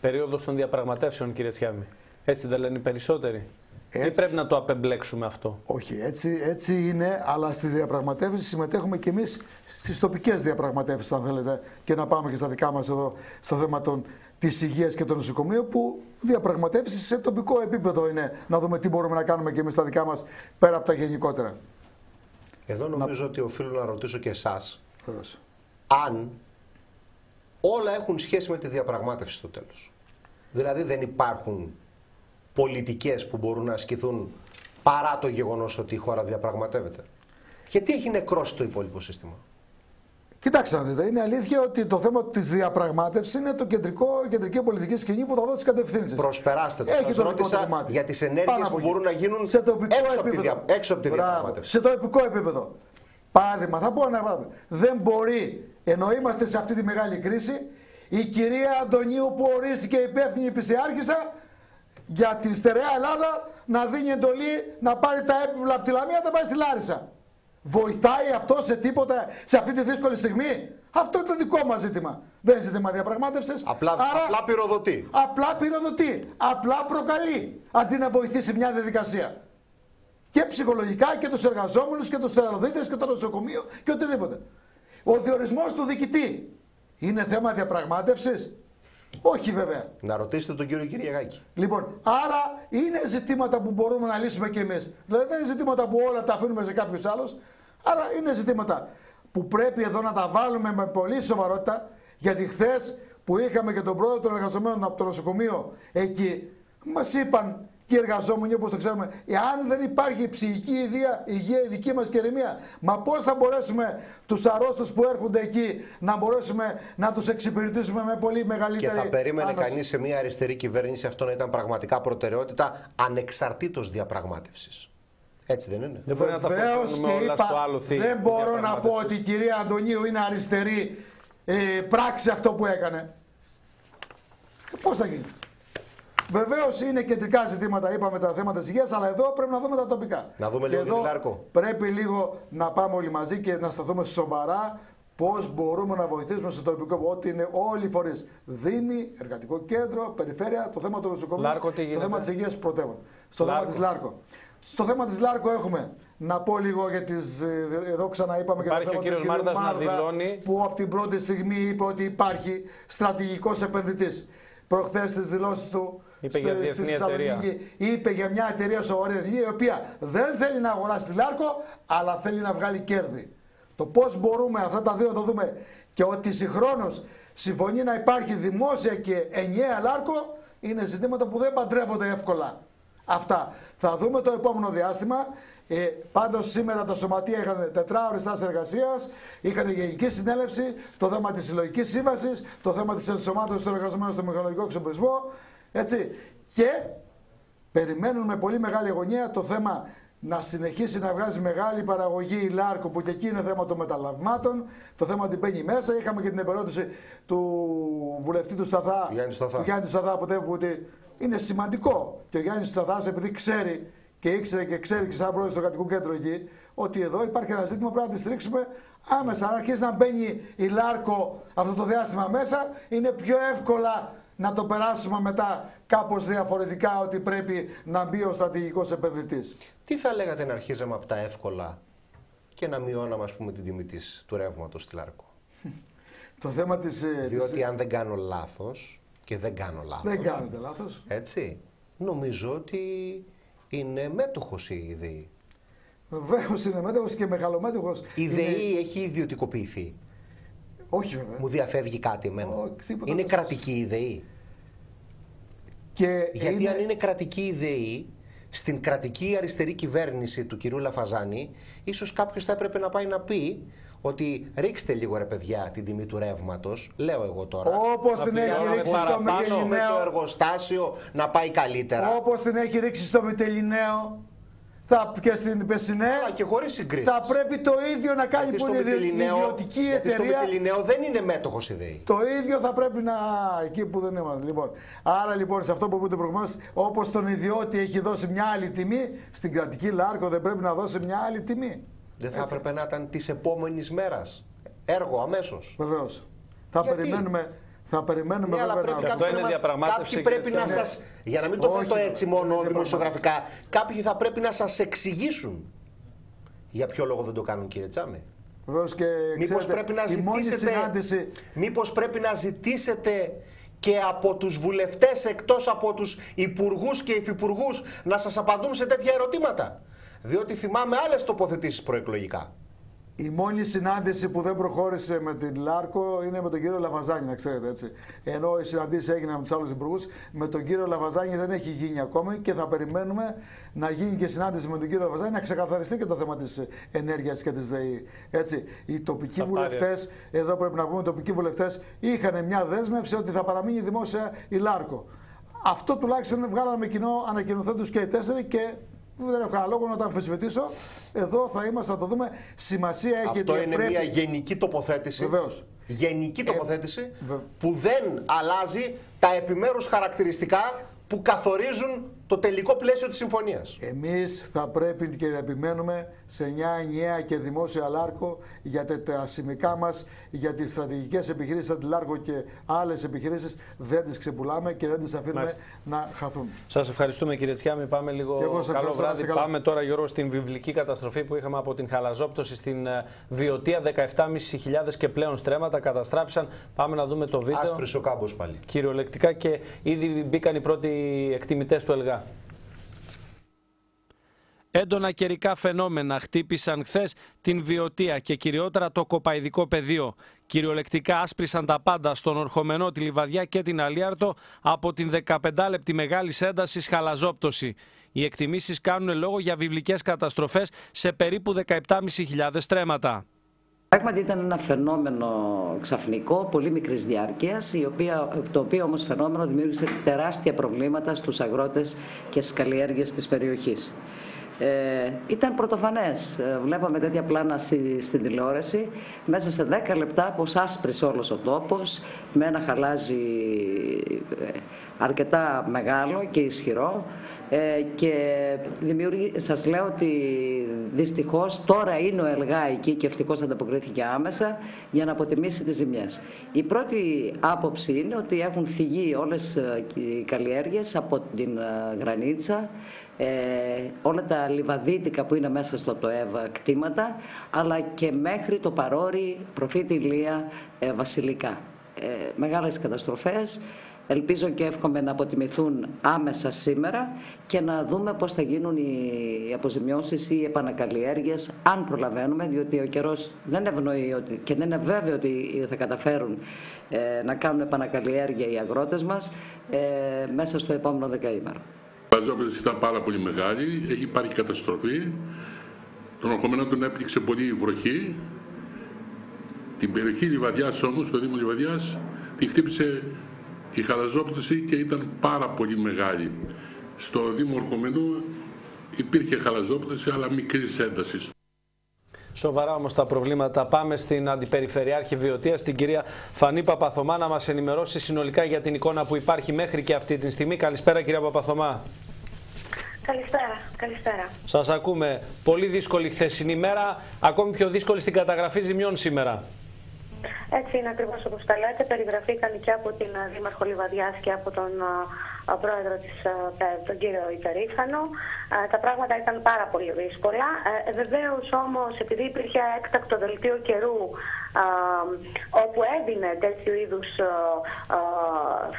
περίοδος των διαπραγματεύσεων, κύριε Τσιάμι. Έτσι δεν λένε οι περισσότεροι. Έτσι. Ή πρέπει να το απεμπλέξουμε αυτό; Όχι, έτσι, έτσι είναι, αλλά στη διαπραγματεύση συμμετέχουμε και εμείς στις τοπικές διαπραγματεύσεις, αν θέλετε, και να πάμε και στα δικά μας εδώ στο θέμα των, της υγείας και των νοσοκομείων, που διαπραγματεύσεις σε τοπικό επίπεδο είναι να δούμε τι μπορούμε να κάνουμε και εμείς στα δικά μας πέρα από τα γενικότερα. Εδώ νομίζω ότι οφείλω να ρωτήσω και εσάς Βεβαίως. αν όλα έχουν σχέση με τη διαπραγμάτευση στο τέλος. Δηλαδή δεν υπάρχουν πολιτικές που μπορούν να ασκηθούν παρά το γεγονός ότι η χώρα διαπραγματεύεται. Γιατί έχει νεκρώσει το υπόλοιπο σύστημα; Κοιτάξτε να δείτε, είναι αλήθεια ότι το θέμα της διαπραγμάτευσης είναι το κεντρικό, η κεντρική πολιτική σκηνή που θα δώσει τις κατευθύνσεις. Προσπεράστε το. Έχει Σας το δικό ρώτησα του κομμάτι. για τις Πάνω ενέργειες από που εκεί. μπορούν να γίνουν σε τοπικό έξω από τη επίπεδο. δια- έξω από τη Μπράβο. διαπραγμάτευση. Σε τοπικό επίπεδο. Παράδειγμα, θα πω ένα παράδειγμα. Δεν μπορεί, ενώ είμαστε σε αυτή τη μεγάλη κρίση, η κυρία Αντωνίου που ορίστηκε υπεύθυνη επισιάρχησα για την στερεά Ελλάδα να δίνει εντολή να πάρει τα έπιπλα από τη Λαμία να τα πάει στη Λάρισα. Βοηθάει αυτό σε τίποτα σε αυτή τη δύσκολη στιγμή; Αυτό είναι το δικό μας ζήτημα. Δεν είναι ζήτημα διαπραγμάτευσης. Απλά, απλά πυροδοτεί. Απλά πυροδοτεί. Απλά προκαλεί. Αντί να βοηθήσει μια διαδικασία. Και ψυχολογικά και τους εργαζόμενους και τους θεραπευτέ και το νοσοκομείο και οτιδήποτε. Ο διορισμός του διοικητή είναι θέμα διαπραγμάτευσης; Όχι βέβαια. Να ρωτήσετε τον κύριο Κυριακάκη. Λοιπόν, άρα είναι ζητήματα που μπορούμε να λύσουμε κι εμείς. Δηλαδή δεν είναι ζητήματα που όλα τα αφήνουμε σε κάποιους άλλους. Άρα είναι ζητήματα που πρέπει εδώ να τα βάλουμε με πολύ σοβαρότητα. Γιατί χθες που είχαμε και τον πρόεδρο των εργαζομένων από το νοσοκομείο εκεί, μας είπαν και οι εργαζόμενοι όπως το ξέρουμε, εάν δεν υπάρχει ψυχική υγεία, υγεία η δική μας και ηρεμία, μα πώς θα μπορέσουμε τους αρρώστους που έρχονται εκεί να μπορέσουμε να τους εξυπηρετήσουμε με πολύ μεγαλύτερη. Και θα περίμενε κανείς σε μια αριστερή κυβέρνηση αυτό να ήταν πραγματικά προτεραιότητα ανεξαρτήτως διαπραγμάτευσης. Έτσι δεν είναι; Δεν μπορεί να τα και είπα, στο άλλο Δεν μπορώ να πω ότι η κυρία Αντωνίου είναι αριστερή ε, πράξη αυτό που έκανε. Ε, πώς θα γίνει; Βεβαίως είναι κεντρικά ζητήματα, είπαμε τα θέματα της υγείας, αλλά εδώ πρέπει να δούμε τα τοπικά. Να δούμε λίγο εδώ Λάρκο. Πρέπει λίγο να πάμε όλοι μαζί και να σταθούμε σοβαρά πώς μπορούμε να βοηθήσουμε στο τοπικό. Ότι είναι όλοι οι φορείς. Δήμοι, εργατικό κέντρο, περιφέρεια, το θέμα του νοσοκομείου, το θέμα της υγείας πρωτεύων. Στο Λάρκο. θέμα της Λάρκο. Στο θέμα της Λάρκο έχουμε να πω λίγο για τις, ε, εδώ ξαναείπαμε για το θέμα του Μάρδας να δηλώνει... που από την πρώτη στιγμή είπε ότι υπάρχει στρατηγικός επενδυτής. Προχθές στις δηλώσεις του Είπε για διεθνή εταιρεία. Είπε για μια εταιρεία σοβαρή η οποία δεν θέλει να αγοράσει τη Λάρκο, αλλά θέλει να βγάλει κέρδη. Το πώς μπορούμε αυτά τα δύο να το δούμε και ότι συγχρόνως συμφωνεί να υπάρχει δημόσια και ενιαία Λάρκο είναι ζητήματα που δεν παντρεύονται εύκολα. Αυτά. Θα δούμε το επόμενο διάστημα. Ε, Πάντως σήμερα τα σωματεία είχαν τετράωρη στάση εργασίας, είχαν γενική συνέλευση, το θέμα της συλλογικής σύμβασης, το θέμα της ενσωμάτωσης των εργαζομένων στο μηχανολογικό εξοπλισμό. Έτσι. Και περιμένουν με πολύ μεγάλη αγωνία το θέμα να συνεχίσει να βγάζει μεγάλη παραγωγή η Λάρκο, που και εκεί είναι θέμα των μεταλλαγμάτων, το θέμα ότι μπαίνει μέσα. Είχαμε και την επερώτηση του βουλευτή του Σταθά, Γιάννη Σταθά. του Γιάννη Σταθά, που ότι είναι σημαντικό. Και ο Γιάννης Σταθάς, επειδή ξέρει και ήξερε και ξέρει και σαν πρόεδρος του κρατικού κέντρου εκεί, ότι εδώ υπάρχει ένα ζήτημα που πρέπει να τη στηρίξουμε άμεσα. Αν αρχίσει να μπαίνει η Λάρκο αυτό το διάστημα μέσα, είναι πιο εύκολα να το περάσουμε μετά κάπως διαφορετικά ότι πρέπει να μπει ο στρατηγικός επενδυτής. Τι θα λέγατε να αρχίζαμε από τα εύκολα και να μειώναμε ας πούμε την τιμή της, του ρεύματος στη Λάρκο; το θέμα της... Ε, Διότι της... αν δεν κάνω λάθος και δεν κάνω λάθος... Δεν κάνετε λάθος. Έτσι. Νομίζω ότι είναι μέτοχος η ΔΕΗ. Βεβαίως είναι μέτοχος και μεγαλομέτοχος. Η ΔΕΗ έχει ιδιωτικοποιηθεί. Όχι βέβαια. Μου διαφεύγει κάτι εμένα. είναι κρατική ιδεή. Και Γιατί είναι... αν είναι κρατική ιδεή, στην κρατική αριστερή κυβέρνηση του κυρίου Λαφαζάνη, ίσως κάποιος θα έπρεπε να πάει να πει ότι ρίξτε λίγο ρε παιδιά την τιμή του ρεύματος. Λέω εγώ τώρα. Όπως την έχει ρίξει στο Μητελινέο. με το εργοστάσιο να πάει καλύτερα. Όπως την έχει ρίξει στο Μητελινέο θα, και στην Πεσσινέ και χωρίς συγκρίσεις. θα πρέπει το ίδιο να κάνει που είναι ιδιωτική εταιρεία. Γιατί στο Μητελινέο δεν είναι μέτοχος η ΔΕΗ. Το ίδιο θα πρέπει να. εκεί που δεν είμαστε. Λοιπόν. Άρα λοιπόν σε αυτό που είπατε προηγουμένω, όπως τον ιδιώτη έχει δώσει μια άλλη τιμή, στην κρατική Λάρκο δεν πρέπει να δώσει μια άλλη τιμή. Δεν θα έπρεπε να ήταν της επόμενης μέρας. Έργο αμέσως. Βεβαίως. Θα περιμένουμε θα περιμένουμε ναι, αλλά πρέπει να... Αυτό είναι διαπραγμάτευση. Κάποιοι πρέπει να σας, για να μην το θέτω έτσι μόνο δημοσιογραφικά, κάποιοι θα πρέπει να σας εξηγήσουν για ποιο λόγο δεν το κάνουν κύριε Τσάμε. και μήπως πρέπει να ζητήσετε, συνάντηση... μήπως πρέπει να ζητήσετε και από τους βουλευτές εκτός από τους υπουργούς και υφυπουργούς να σας απαντούν σε τέτοια ερωτήματα. Διότι θυμάμαι άλλες τοποθετήσεις προεκλογικά. Η μόνη συνάντηση που δεν προχώρησε με την Λάρκο είναι με τον κύριο Λαφαζάνη, να ξέρετε έτσι. Ενώ οι συναντήσει έγιναν με τους άλλους υπουργούς, με τον κύριο Λαφαζάνη δεν έχει γίνει ακόμη και θα περιμένουμε να γίνει και συνάντηση με τον κύριο Λαβαζάνη να ξεκαθαριστεί και το θέμα της ενέργειας και της ΔΕΗ. Έτσι. Οι τοπικοί βουλευτές, εδώ πρέπει να πούμε, οι τοπικοί βουλευτές είχαν μια δέσμευση ότι θα παραμείνει δημόσια η Λάρκο. Αυτό τουλάχιστον βγάλαμε κοινό ανακοινωθέντους και οι τέσσερι και δεν έχω κανένα λόγο να τα αμφισβητήσω. Εδώ θα είμαστε να το δούμε. Σημασία έχει Αυτό ότι είναι πρέπει... μια γενική τοποθέτηση. Βεβαίως. Γενική τοποθέτηση που δεν αλλάζει τα επιμέρους χαρακτηριστικά που καθορίζουν το τελικό πλαίσιο της συμφωνίας. Εμείς θα πρέπει και επιμένουμε σε μια ενιαία και δημόσια λάρκο για τα σημικά μας, για τις στρατηγικές επιχειρήσεις σαν τη Λάρκο και άλλες επιχειρήσεις δεν τις ξεπουλάμε και δεν τις αφήνουμε Μάλιστα. να χαθούν. Σας ευχαριστούμε κύριε Τσιάμι. Πάμε λίγο Και εγώ σας καλό ευχαριστώ, να βράδυ. είστε καλά. Πάμε τώρα Γιώργο στην βιβλική καταστροφή που είχαμε από την χαλαζόπτωση στην ε, Βιωτία. 17.500 και πλέον στρέμματα καταστράφησαν. Πάμε να δούμε το βίντεο. Άσπρης ο κάμπος πάλι. Κυριολεκτικά και ήδη μπήκαν οι πρώτοι εκτιμητές του ΕΛΓΑ. Έντονα καιρικά φαινόμενα χτύπησαν χθες την Βιωτία και κυριότερα το κοπαϊδικό πεδίο. Κυριολεκτικά άσπρησαν τα πάντα στον Ορχομενό, τη Λιβαδιά και την Αλίαρτο από την 15 λεπτή μεγάλης έντασης χαλαζόπτωση. Οι εκτιμήσεις κάνουν λόγο για βιβλικές καταστροφές σε περίπου 17.500 στρέμματα. Πράγματι ήταν ένα φαινόμενο ξαφνικό, πολύ μικρής διάρκειας, η οποία, το οποίο όμως φαινόμενο δημιούργησε τεράστια προβλήματα στους αγρότες και στις καλλιέργειες της περιοχής. Ε, ήταν πρωτοφανές. Ε, Βλέπαμε τέτοια πλάνα στη, στην τηλεόραση. Μέσα σε 10 λεπτά πως άσπρησε όλος ο τόπος με ένα χαλάζι ε, αρκετά μεγάλο και ισχυρό ε, και δημιουργεί, σας λέω ότι δυστυχώς τώρα είναι ο ΕΛΓΑ εκεί και ευτυχώς ανταποκρίθηκε άμεσα για να αποτιμήσει τις ζημιές. Η πρώτη άποψη είναι ότι έχουν φυγεί όλες ε, οι καλλιέργειες από την ε, Γρανίτσα, ε, όλα τα λιβαδίτικα που είναι μέσα στο ΤΟΕΒ κτήματα, αλλά και μέχρι το Παρόρι, Προφήτη Ηλία, ε, Βασιλικά. Ε, μεγάλες καταστροφές. Ελπίζω και εύχομαι να αποτιμηθούν άμεσα σήμερα και να δούμε πώς θα γίνουν οι αποζημιώσεις ή οι επανακαλλιέργειες, αν προλαβαίνουμε, διότι ο καιρός δεν ευνοεί ότι, και δεν είναι βέβαιο ότι θα καταφέρουν ε, να κάνουν επανακαλλιέργεια οι αγρότες μας ε, μέσα στο επόμενο δεκαήμερο. Η βαζόπεδη ήταν πάρα πολύ μεγάλη, έχει υπάρχει καταστροφή. Τον ορκωμένο τον έπτυξε πολύ η βροχή. Την περιοχή Λιβαδιάς όμως, το Δήμο Λιβαδιάς, τη χτύπησε η χαλαζόπτωση και ήταν πάρα πολύ μεγάλη. Στο Δήμο Ορκωμένου υπήρχε χαλαζόπτωση αλλά μικρής έντασης. Σοβαρά όμως τα προβλήματα. Πάμε στην Αντιπεριφερειάρχη Βιωτία, την κυρία Φανή Παπαθωμά, να μας ενημερώσει συνολικά για την εικόνα που υπάρχει μέχρι και αυτή τη στιγμή. Καλησπέρα, κυρία Παπαθωμά. Καλησπέρα, καλησπέρα. Σας ακούμε. Πολύ δύσκολη χθεσινή μέρα, ακόμη πιο δύσκολη στην καταγραφή ζημιών σήμερα. Έτσι είναι ακριβώς όπως τα λέτε. Περιγραφήκαν και από την α, Δήμαρχο Λιβαδιάς και από τον α, α, πρόεδρο της ΠΕΒ, τον κύριο Υπερήφανο. Α, Τα πράγματα ήταν πάρα πολύ δύσκολα. Ε, Βεβαίως όμως, επειδή υπήρχε έκτακτο δελτίο καιρού α, όπου έδινε τέτοιου είδους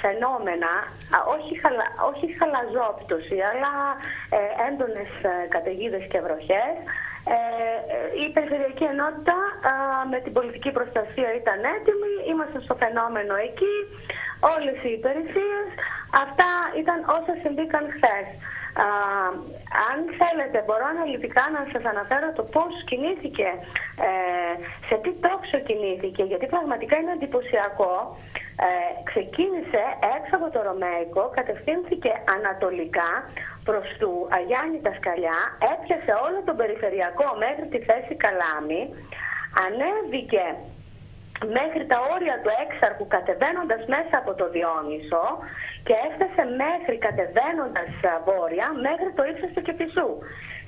φαινόμενα, α, όχι, χαλα, όχι χαλαζόπτωση, αλλά ε, έντονες καταιγίδες και βροχές, ε, η Περιφερειακή Ενότητα α, με την πολιτική προστασία ήταν έτοιμη, ήμασταν στο φαινόμενο εκεί, όλες οι υπηρεσίες. Αυτά ήταν όσα συμβήκαν χθες. Α, αν θέλετε μπορώ αναλυτικά να σας αναφέρω το πώς κινήθηκε, ε, σε τι τόξο κινήθηκε, γιατί πραγματικά είναι εντυπωσιακό. Ε, ξεκίνησε έξω από το Ρωμαϊκό, κατευθύνθηκε ανατολικά προς του Αγιάννη τα Σκαλιά, έπιασε όλο τον περιφερειακό μέχρι τη θέση Καλάμη, ανέβηκε μέχρι τα όρια του έξαρχου κατεβαίνοντας μέσα από το Διόνυσο και έφτασε μέχρι κατεβαίνοντας α, βόρεια μέχρι το ύψος του Κεπισού.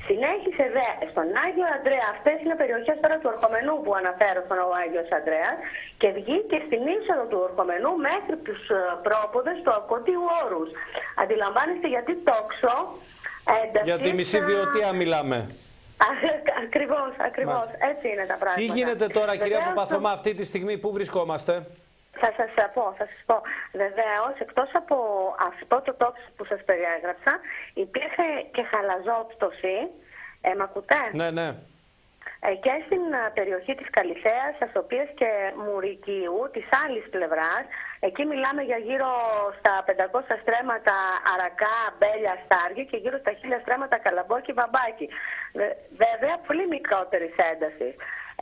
Συνέχισε δε στον Άγιο Αντρέα, αυτές είναι περιοχές τώρα του Ορχομενού που αναφέρω στον Άγιος Αντρέας και βγήκε στην είσοδο του Ορχομενού μέχρι τους α, πρόποδες του Ακωτίου Όρους. Αντιλαμβάνεστε γιατί τόξο έντασης, Για τη μισή α, βιωτία μιλάμε. Ακριβώς, ακριβώς. Μάλιστα. Έτσι είναι τα πράγματα. Τι γίνεται τώρα, κυρία Βεβαίως, Παπαθωμά, αυτή τη στιγμή, πού βρισκόμαστε; Θα σας πω, θα σας πω. Βεβαίως, εκτός από αυτό το τόξο που σας περιέγραψα, υπήρχε και χαλαζόπτωση. Ε, μ' ακούτε; Ναι, ναι. Ε, και στην α, περιοχή της Καλυθέας, Ασοπίας και Μουρικίου, της άλλης πλευράς, εκεί μιλάμε για γύρω στα 500 στρέμματα αρακά, μπέλια, στάργη και γύρω στα 1000 στρέμματα καλαμπόκι, βαμπάκι. Βε- Βέβαια, πολύ μικρότερης έντασης.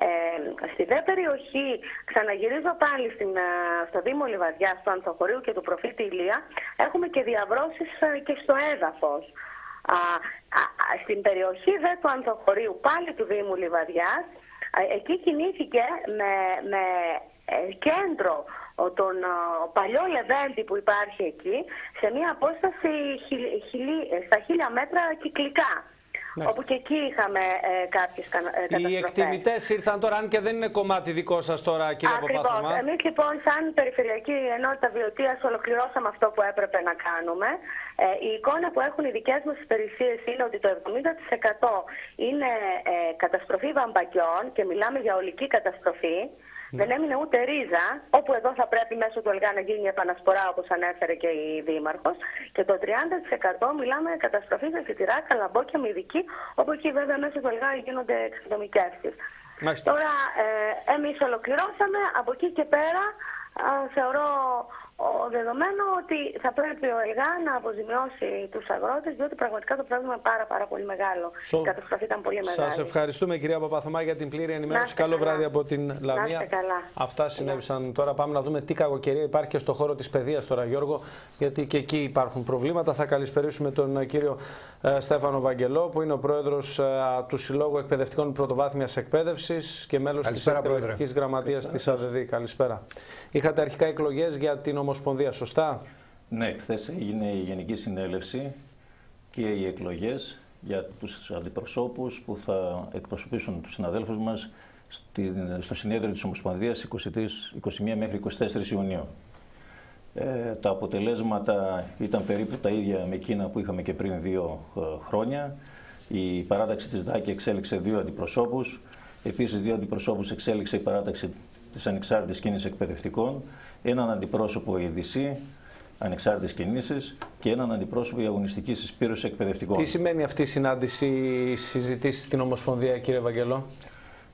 Ε, στη δε περιοχή, ξαναγυρίζω πάλι στην, α, στο Δήμο Λιβαδιά, στο Ανθοχωρίου και του Προφήτη Ηλία, έχουμε και διαβρώσεις α, και στο έδαφος. Α, στην περιοχή δε του Ανθοχωρίου, πάλι του Δήμου Λιβαδιάς, εκεί κινήθηκε με, με ε, κέντρο τον παλιό Λεβέντη που υπάρχει εκεί σε μια απόσταση στα χίλια μέτρα κυκλικά. Ναι. Όπου και εκεί είχαμε ε, κάποιες καταστροφές. Οι εκτιμητές ήρθαν τώρα, αν και δεν είναι κομμάτι δικό σας τώρα, κύριε Ακριβώς. Παπάθωμα. Εμείς λοιπόν, σαν Περιφερειακή Ενότητα Βιωτεία, ολοκληρώσαμε αυτό που έπρεπε να κάνουμε. Ε, η εικόνα που έχουν οι δικές μας υπηρεσίε είναι ότι το 70% είναι ε, καταστροφή βαμπακιών και μιλάμε για ολική καταστροφή. Ναι. Δεν έμεινε ούτε ρίζα, όπου εδώ θα πρέπει μέσω του ΕΛΓΑ να γίνει επανασπορά, όπως ανέφερε και η Δήμαρχος. Και το 30% μιλάμε καταστροφή σε φυτηρά, καλαμπόκια, μυδική, όπου εκεί βέβαια μέσω του ΕΛΓΑ γίνονται εξειδομικεύσει. Τώρα, ε, εμείς ολοκληρώσαμε. Από εκεί και πέρα, θεωρώ ο δεδομένο ότι θα πρέπει ο ΕΛΓΑ να αποζημιώσει τους αγρότες, διότι πραγματικά το πρόβλημα είναι πάρα, πάρα πολύ μεγάλο. So... Η καταστροφή ήταν πολύ μεγάλη. Σας ευχαριστούμε, κυρία Παπαθωμά, για την πλήρη ενημέρωση. Καλό καλά. βράδυ από την Λαμία. καλά. Αυτά συνέβησαν. Τώρα πάμε να δούμε τι κακοκαιρία υπάρχει και στο χώρο της παιδείας τώρα, Γιώργο, γιατί και εκεί υπάρχουν προβλήματα. Θα καλησπερίσουμε τον ε, κύριο ε, Στέφανο Βαγγελό, που είναι ο πρόεδρος ε, του Συλλόγου Εκπαιδευτικών Πρωτοβάθμιας Εκπαίδευσης και μέλος της Εκπαιδευτικής Γραμματείας της ΑΔΔ. Καλησπέρα. Είχατε αρχικά εκλογές για την Ομοσπονδία, σωστά; Ναι, χθες έγινε η Γενική Συνέλευση και οι εκλογές για τους αντιπροσώπους που θα εκπροσωπήσουν τους συναδέλφους μας στο συνέδριο της Ομοσπονδίας 21 μέχρι 24 Ιουνίου. Ε, τα αποτελέσματα ήταν περίπου τα ίδια με εκείνα που είχαμε και πριν δύο ε, χρόνια. Η παράταξη της ΔΑΚη εξέλιξε δύο αντιπροσώπους. Επίσης δύο αντιπροσώπους εξέλιξε η παράταξη της ανεξάρτητης κίνησης εκπαιδευτικών έναν αντιπρόσωπο ΕΔΙΣΥ, ανεξάρτητες κινήσεις και έναν αντιπρόσωπο η αγωνιστική συσπήρωση εκπαιδευτικών. Τι σημαίνει αυτή η συνάντηση, η συζητήσει στην Ομοσπονδία, κύριε Βαγγελό;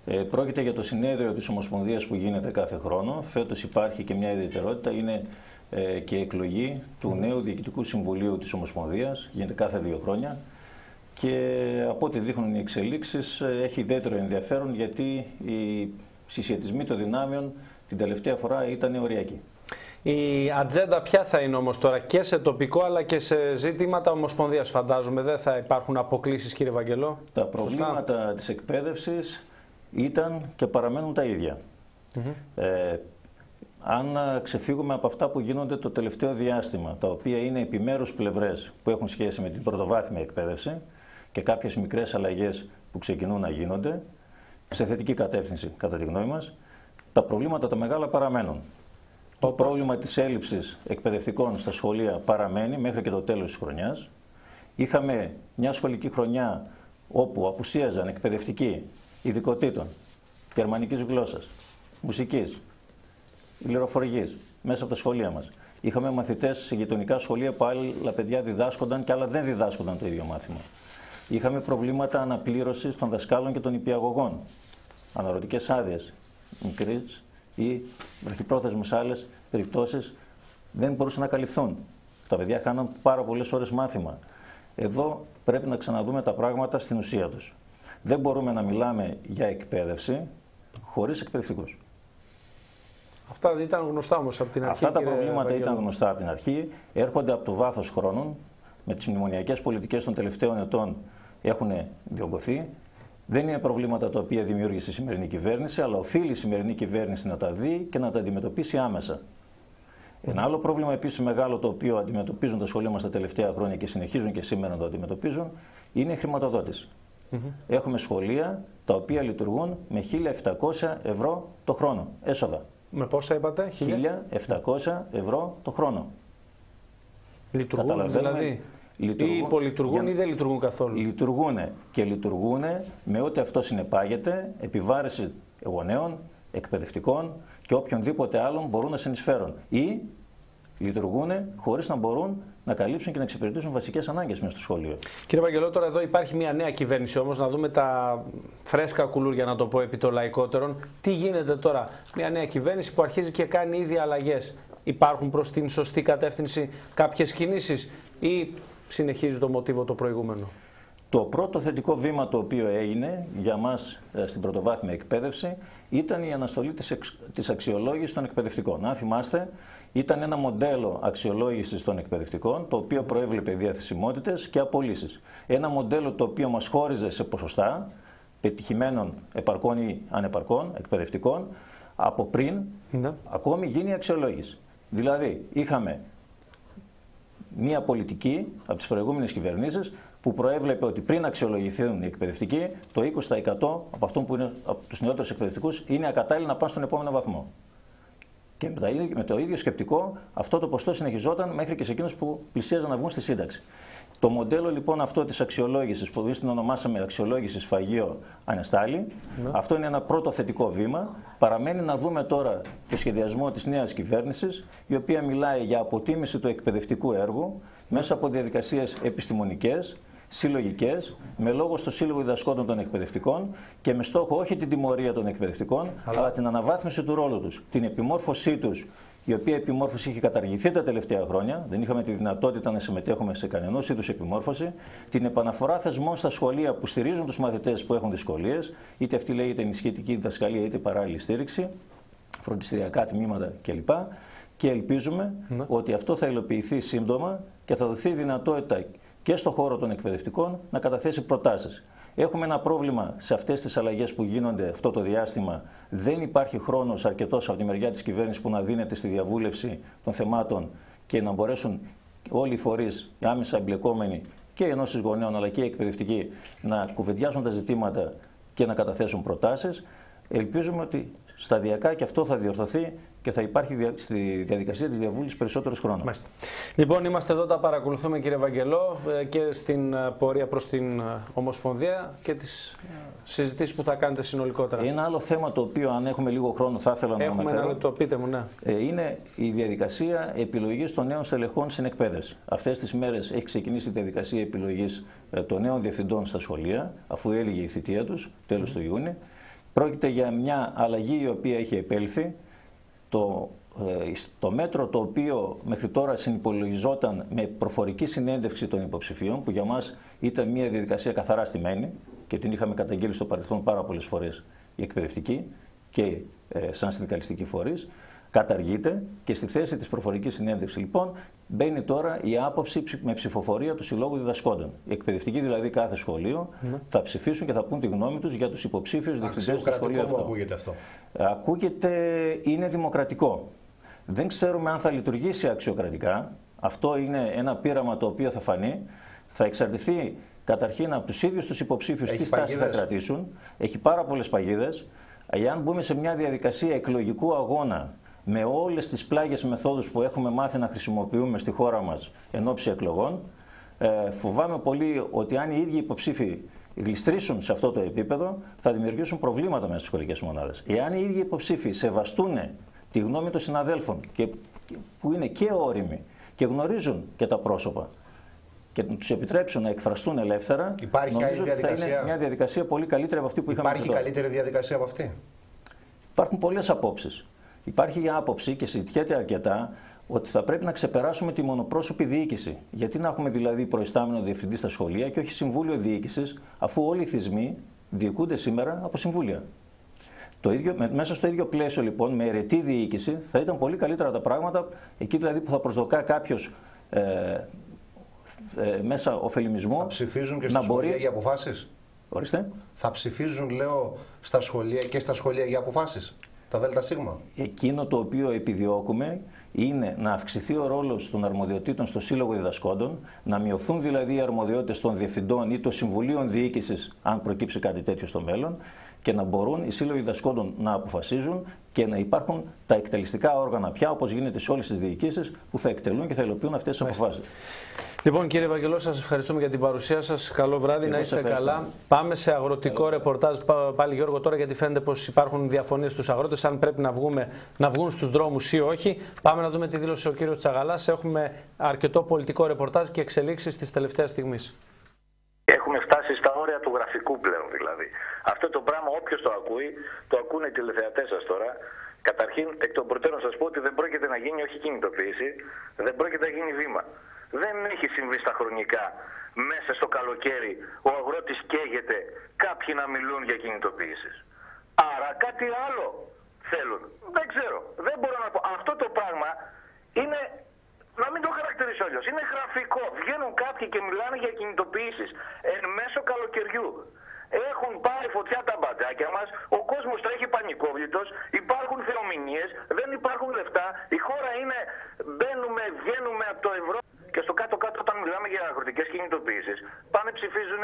Ε, πρόκειται για το συνέδριο της Ομοσπονδίας που γίνεται κάθε χρόνο. Φέτος υπάρχει και μια ιδιαιτερότητα, είναι ε, και εκλογή του νέου Διοικητικού Συμβουλίου της Ομοσπονδίας, γίνεται κάθε δύο χρόνια. Και από ό,τι δείχνουν οι εξελίξεις, ε, έχει ιδιαίτερο ενδιαφέρον γιατί οι συσχετισμοί των δυνάμεων την τελευταία φορά ήταν οριακή. Η ατζέντα ποια θα είναι όμως τώρα και σε τοπικό αλλά και σε ζήτηματα ομοσπονδίας φαντάζομαι. Δεν θα υπάρχουν αποκλήσεις κύριε Βαγγελό; Τα προβλήματα Σωστά. της εκπαίδευσης ήταν και παραμένουν τα ίδια. ε, αν ξεφύγουμε από αυτά που γίνονται το τελευταίο διάστημα, τα οποία είναι επιμέρους πλευρές που έχουν σχέση με την πρωτοβάθμια εκπαίδευση και κάποιες μικρές αλλαγές που ξεκινούν να γίνονται, σε θετική κατεύθυνση κατά τη γνώμη μας, τα προβλήματα τα μεγάλα παραμένουν. Το πρόβλημα της έλλειψης εκπαιδευτικών στα σχολεία παραμένει μέχρι και το τέλος της χρονιάς. Είχαμε μια σχολική χρονιά όπου απουσίαζαν εκπαιδευτικοί ειδικοτήτων γερμανικής γλώσσας, μουσικής, ηλεροφορικής μέσα από τα σχολεία μας. Είχαμε μαθητές σε γειτονικά σχολεία που άλλα παιδιά διδάσκονταν και άλλα δεν διδάσκονταν το ίδιο μάθημα. Είχαμε προβλήματα αναπλήρωσης των δασκάλων και των υπηαγωγών, αναρωτικές άδειες, μικρή ή βραχυπρόθεσμε άλλες περιπτώσεις δεν μπορούσαν να καλυφθούν. Τα παιδιά κάναν πάρα πολλές ώρες μάθημα. Εδώ πρέπει να ξαναδούμε τα πράγματα στην ουσία τους. Δεν μπορούμε να μιλάμε για εκπαίδευση χωρίς εκπαιδευτικούς. Αυτά δεν ήταν γνωστά όμως από την αρχή. Αυτά τα προβλήματα ήταν γνωστά από την αρχή. Έρχονται από το βάθος χρόνων. Με τις μνημονιακές πολιτικές των τελευταίων ετών έχουν διωγγωθεί. Δεν είναι προβλήματα τα οποία δημιούργησε η σημερινή κυβέρνηση, αλλά οφείλει η σημερινή κυβέρνηση να τα δει και να τα αντιμετωπίσει άμεσα. Ένα άλλο πρόβλημα επίσης μεγάλο το οποίο αντιμετωπίζουν τα σχολεία μας τα τελευταία χρόνια και συνεχίζουν και σήμερα να το αντιμετωπίζουν είναι η χρηματοδότηση. Έχουμε σχολεία τα οποία λειτουργούν με 1.700 ευρώ το χρόνο έσοδα. Με πόσα είπατε, 1.700 ευρώ το χρόνο. Λειτουργούν δηλαδή; Λειτουργούν, ή υπολειτουργούν ή δεν λειτουργούν καθόλου. Λειτουργούν και λειτουργούν με ό,τι αυτό συνεπάγεται, επιβάρηση γονέων, εκπαιδευτικών και οποιονδήποτε άλλων μπορούν να συνεισφέρουν. Ή λειτουργούν χωρίς να μπορούν να καλύψουν και να εξυπηρετήσουν βασικές ανάγκες μέσα στο σχολείο. Κύριε Βαγγελό, τώρα εδώ υπάρχει μια νέα κυβέρνηση όμως, να δούμε τα φρέσκα κουλούρια, να το πω επί των λαϊκότερων. Τι γίνεται τώρα, μια νέα κυβέρνηση που αρχίζει και κάνει ήδη αλλαγές. Υπάρχουν προς την σωστή κατεύθυνση κάποιες κινήσεις ή συνεχίζει το μοτίβο το προηγούμενο. Το πρώτο θετικό βήμα το οποίο έγινε για μας ε, στην πρωτοβάθμια εκπαίδευση ήταν η αναστολή της, εξ, της αξιολόγησης των εκπαιδευτικών. Αν θυμάστε, ήταν ένα μοντέλο αξιολόγησης των εκπαιδευτικών, το οποίο προέβλεπε διαθεσιμότητες και απολύσεις. Ένα μοντέλο το οποίο μας χώριζε σε ποσοστά πετυχημένων επαρκών ή ανεπαρκών εκπαιδευτικών, από πριν Ναι. ακόμη γίνει η αξιολόγηση. Δηλαδή, είχαμε μία πολιτική από τις προηγούμενες κυβερνήσεις που προέβλεπε ότι πριν αξιολογηθούν οι εκπαιδευτικοί, το 20% από αυτών που είναι από τους νεότερους εκπαιδευτικούς είναι ακατάλληλοι να πάνε στον επόμενο βαθμό. Και με, τα ίδια- με το ίδιο σκεπτικό αυτό το ποστό συνεχιζόταν μέχρι και σε εκείνους που πλησίαζαν να βγουν στη σύνταξη. Το μοντέλο λοιπόν αυτό της αξιολόγησης που εμείς την ονομάσαμε αξιολόγηση σφαγείο ανεστάλη, Ναι. αυτό είναι ένα πρώτο θετικό βήμα. Παραμένει να δούμε τώρα το σχεδιασμό της νέας κυβέρνησης, η οποία μιλάει για αποτίμηση του εκπαιδευτικού έργου μέσα από διαδικασίες επιστημονικές, συλλογικές, με λόγο στο Σύλλογο Διδασκόντων των Εκπαιδευτικών και με στόχο όχι την τιμωρία των εκπαιδευτικών, αλλά, την αναβάθμιση του ρόλου τους, την επιμόρφωσή τους, η οποία επιμόρφωση είχε καταργηθεί τα τελευταία χρόνια, δεν είχαμε τη δυνατότητα να συμμετέχουμε σε κανένα είδους επιμόρφωση, την επαναφορά θεσμών στα σχολεία που στηρίζουν τους μαθητές που έχουν δυσκολίες, είτε αυτή λέγεται ενισχυτική διδασκαλία είτε παράλληλη στήριξη, φροντιστηριακά τμήματα κλπ. Και ελπίζουμε ότι αυτό θα υλοποιηθεί σύντομα και θα δοθεί δυνατότητα και στον χώρο των εκπαιδευτικών να καταθέσει προτάσεις. Έχουμε ένα πρόβλημα σε αυτές τις αλλαγές που γίνονται αυτό το διάστημα. Δεν υπάρχει χρόνος αρκετός από τη μεριά της κυβέρνησης που να δίνεται στη διαβούλευση των θεμάτων και να μπορέσουν όλοι οι φορείς, οι άμεσα εμπλεκόμενοι και οι ενώσεις γονέων αλλά και οι εκπαιδευτικοί να κουβεντιάσουν τα ζητήματα και να καταθέσουν προτάσεις. Ελπίζουμε ότι σταδιακά και αυτό θα διορθωθεί και θα υπάρχει δια- στη διαδικασία της διαβούλησης περισσότερος χρόνος. Μάλιστα. Λοιπόν, είμαστε εδώ, τα παρακολουθούμε κύριε Βαγγελό ε, και στην ε, πορεία προς την ε, Ομοσπονδία και τις ε, συζητήσεις που θα κάνετε συνολικότερα. Ένα άλλο θέμα το οποίο αν έχουμε λίγο χρόνο θα ήθελα να Έχουμε αναφέρω. ένα λεπτό, πείτε μου, ναι. Ε, είναι η διαδικασία επιλογής των νέων στελεχών στην εκπαίδευση. Αυτές τις μέρες έχει ξεκινήσει η διαδικασία επιλογής ε, των νέων διευθυντών στα σχολεία, αφού έλυγε η θητεία τους, τέλος του Ιούνιου. Πρόκειται για μια αλλαγή η οποία έχει επέλθει. Το, ε, το μέτρο το οποίο μέχρι τώρα συνυπολογιζόταν με προφορική συνέντευξη των υποψηφίων, που για μας ήταν μια διαδικασία καθαρά στημένη και την είχαμε καταγγείλει στο παρελθόν πάρα πολλές φορές οι εκπαιδευτικοί και ε, σαν συνδικαλιστικοί φορείς, καταργείται και στη θέση της προφορικής συνέντευξης λοιπόν μπαίνει τώρα η άποψη ψη- με ψηφοφορία του Συλλόγου Διδασκόντων. Οι εκπαιδευτικοί δηλαδή κάθε σχολείο Ναι. θα ψηφίσουν και θα πούν τη γνώμη τους για τους υποψήφιους διευθυντές του Αξιοκρατικό σχολείου μου αυτό. ακούγεται αυτό. Ακούγεται, είναι δημοκρατικό. Δεν ξέρουμε αν θα λειτουργήσει αξιοκρατικά. Αυτό είναι ένα πείραμα το οποίο θα φανεί. Θα εξαρτηθεί καταρχήν από τους ίδιους τους υποψήφιους Έχει τι στάση θα παγίδες. κρατήσουν. Έχει πάρα πολλές παγίδες. Εάν μπούμε σε μια διαδικασία εκλογικού αγώνα με όλες τις πλάγιες μεθόδους που έχουμε μάθει να χρησιμοποιούμε στη χώρα μας εν ώψη εκλογών, ε, φοβάμαι πολύ ότι αν οι ίδιοι υποψήφοι γλιστρήσουν σε αυτό το επίπεδο, θα δημιουργήσουν προβλήματα μέσα στις σχολικέ μονάδες. Εάν οι ίδιοι υποψήφοι σεβαστούν τη γνώμη των συναδέλφων, και, που είναι και όριμοι και γνωρίζουν και τα πρόσωπα, και τους επιτρέψουν να εκφραστούν ελεύθερα, Υπάρχει νομίζω άλλη ότι θα διαδικασία; είναι μια διαδικασία πολύ καλύτερη από αυτή που είχαμε Υπάρχει μέχρι τώρα. καλύτερη διαδικασία από αυτή; Υπάρχουν πολλές απόψεις. Υπάρχει η άποψη και συζητιέται αρκετά ότι θα πρέπει να ξεπεράσουμε τη μονοπρόσωπη διοίκηση. Γιατί να έχουμε δηλαδή προϊστάμενο διευθυντή στα σχολεία και όχι συμβούλιο διοίκησης, αφού όλοι οι θεσμοί διοικούνται σήμερα από συμβούλια. Το ίδιο, με- μέσα στο ίδιο πλαίσιο λοιπόν, με αιρετή διοίκηση, θα ήταν πολύ καλύτερα τα πράγματα, εκεί δηλαδή που θα προσδοκά κάποιος ε, ε, μέσα ωφελημισμό. Θα ψηφίζουν και στα σχολεία για αποφάσεις; Ορίστε. Θα ψηφίζουν, λέω, στα σχολεία και στα σχολεία για αποφάσεις; Τα ΔΣ. Εκείνο το οποίο επιδιώκουμε είναι να αυξηθεί ο ρόλος των αρμοδιοτήτων στο Σύλλογο Διδασκόντων, να μειωθούν δηλαδή οι αρμοδιότητες των διευθυντών ή των συμβουλίων διοίκησης, αν προκύψει κάτι τέτοιο στο μέλλον, και να μπορούν οι Σύλλογοι Διδασκόντων να αποφασίζουν και να υπάρχουν τα εκτελεστικά όργανα πια, όπως γίνεται σε όλες τις διοικήσεις, που θα εκτελούν και θα υλοποιούν αυτές τις αποφάσεις. Λοιπόν, κύριε Βαγγελό, σας ευχαριστούμε για την παρουσία σας. Καλό βράδυ, Εγώ να σε είστε ευχαριστώ. καλά. Πάμε σε αγροτικό ρεπορτάζ πα- πάλι, Γιώργο, τώρα γιατί φαίνεται πως υπάρχουν διαφωνίες στους αγρότες. Αν πρέπει να, βγούμε, να βγουν στους δρόμους ή όχι. Πάμε να δούμε τη δήλωση ο κύριος Τσαγαλάς. Έχουμε αρκετό πολιτικό ρεπορτάζ και εξελίξεις της τελευταίας στιγμής. Έχουμε φτάσει στα όρια του γραφικού πλέον δηλαδή. Αυτό το πράγμα όποιος το ακούει, το ακούνε οι τηλεθεατές σας τώρα. Καταρχήν, εκ των προτέρων σας πω ότι δεν πρόκειται να γίνει όχι κινητοποίηση, δεν πρόκειται να γίνει βήμα. Δεν έχει συμβεί στα χρονικά μέσα στο καλοκαίρι ο αγρότης καίγεται κάποιοι να μιλούν για κινητοποίησεις. Άρα κάτι άλλο θέλουν. Δεν ξέρω. Δεν μπορώ να πω. Αυτό το πράγμα είναι να μην το χαρακτηρίσω αλλιώς. Είναι γραφικό. Βγαίνουν κάποιοι και μιλάνε για κινητοποιήσεις εν μέσω καλοκαιριού. Έχουν πάρει φωτιά τα μπατζάκια μας, ο κόσμος τρέχει πανικόβλητος, υπάρχουν θεομηνίες, δεν υπάρχουν λεφτά. Η χώρα είναι. Μπαίνουμε, βγαίνουμε από το ευρώ. Και στο κάτω-κάτω, όταν μιλάμε για αγροτικές κινητοποιήσεις, πάνε ψηφίζουν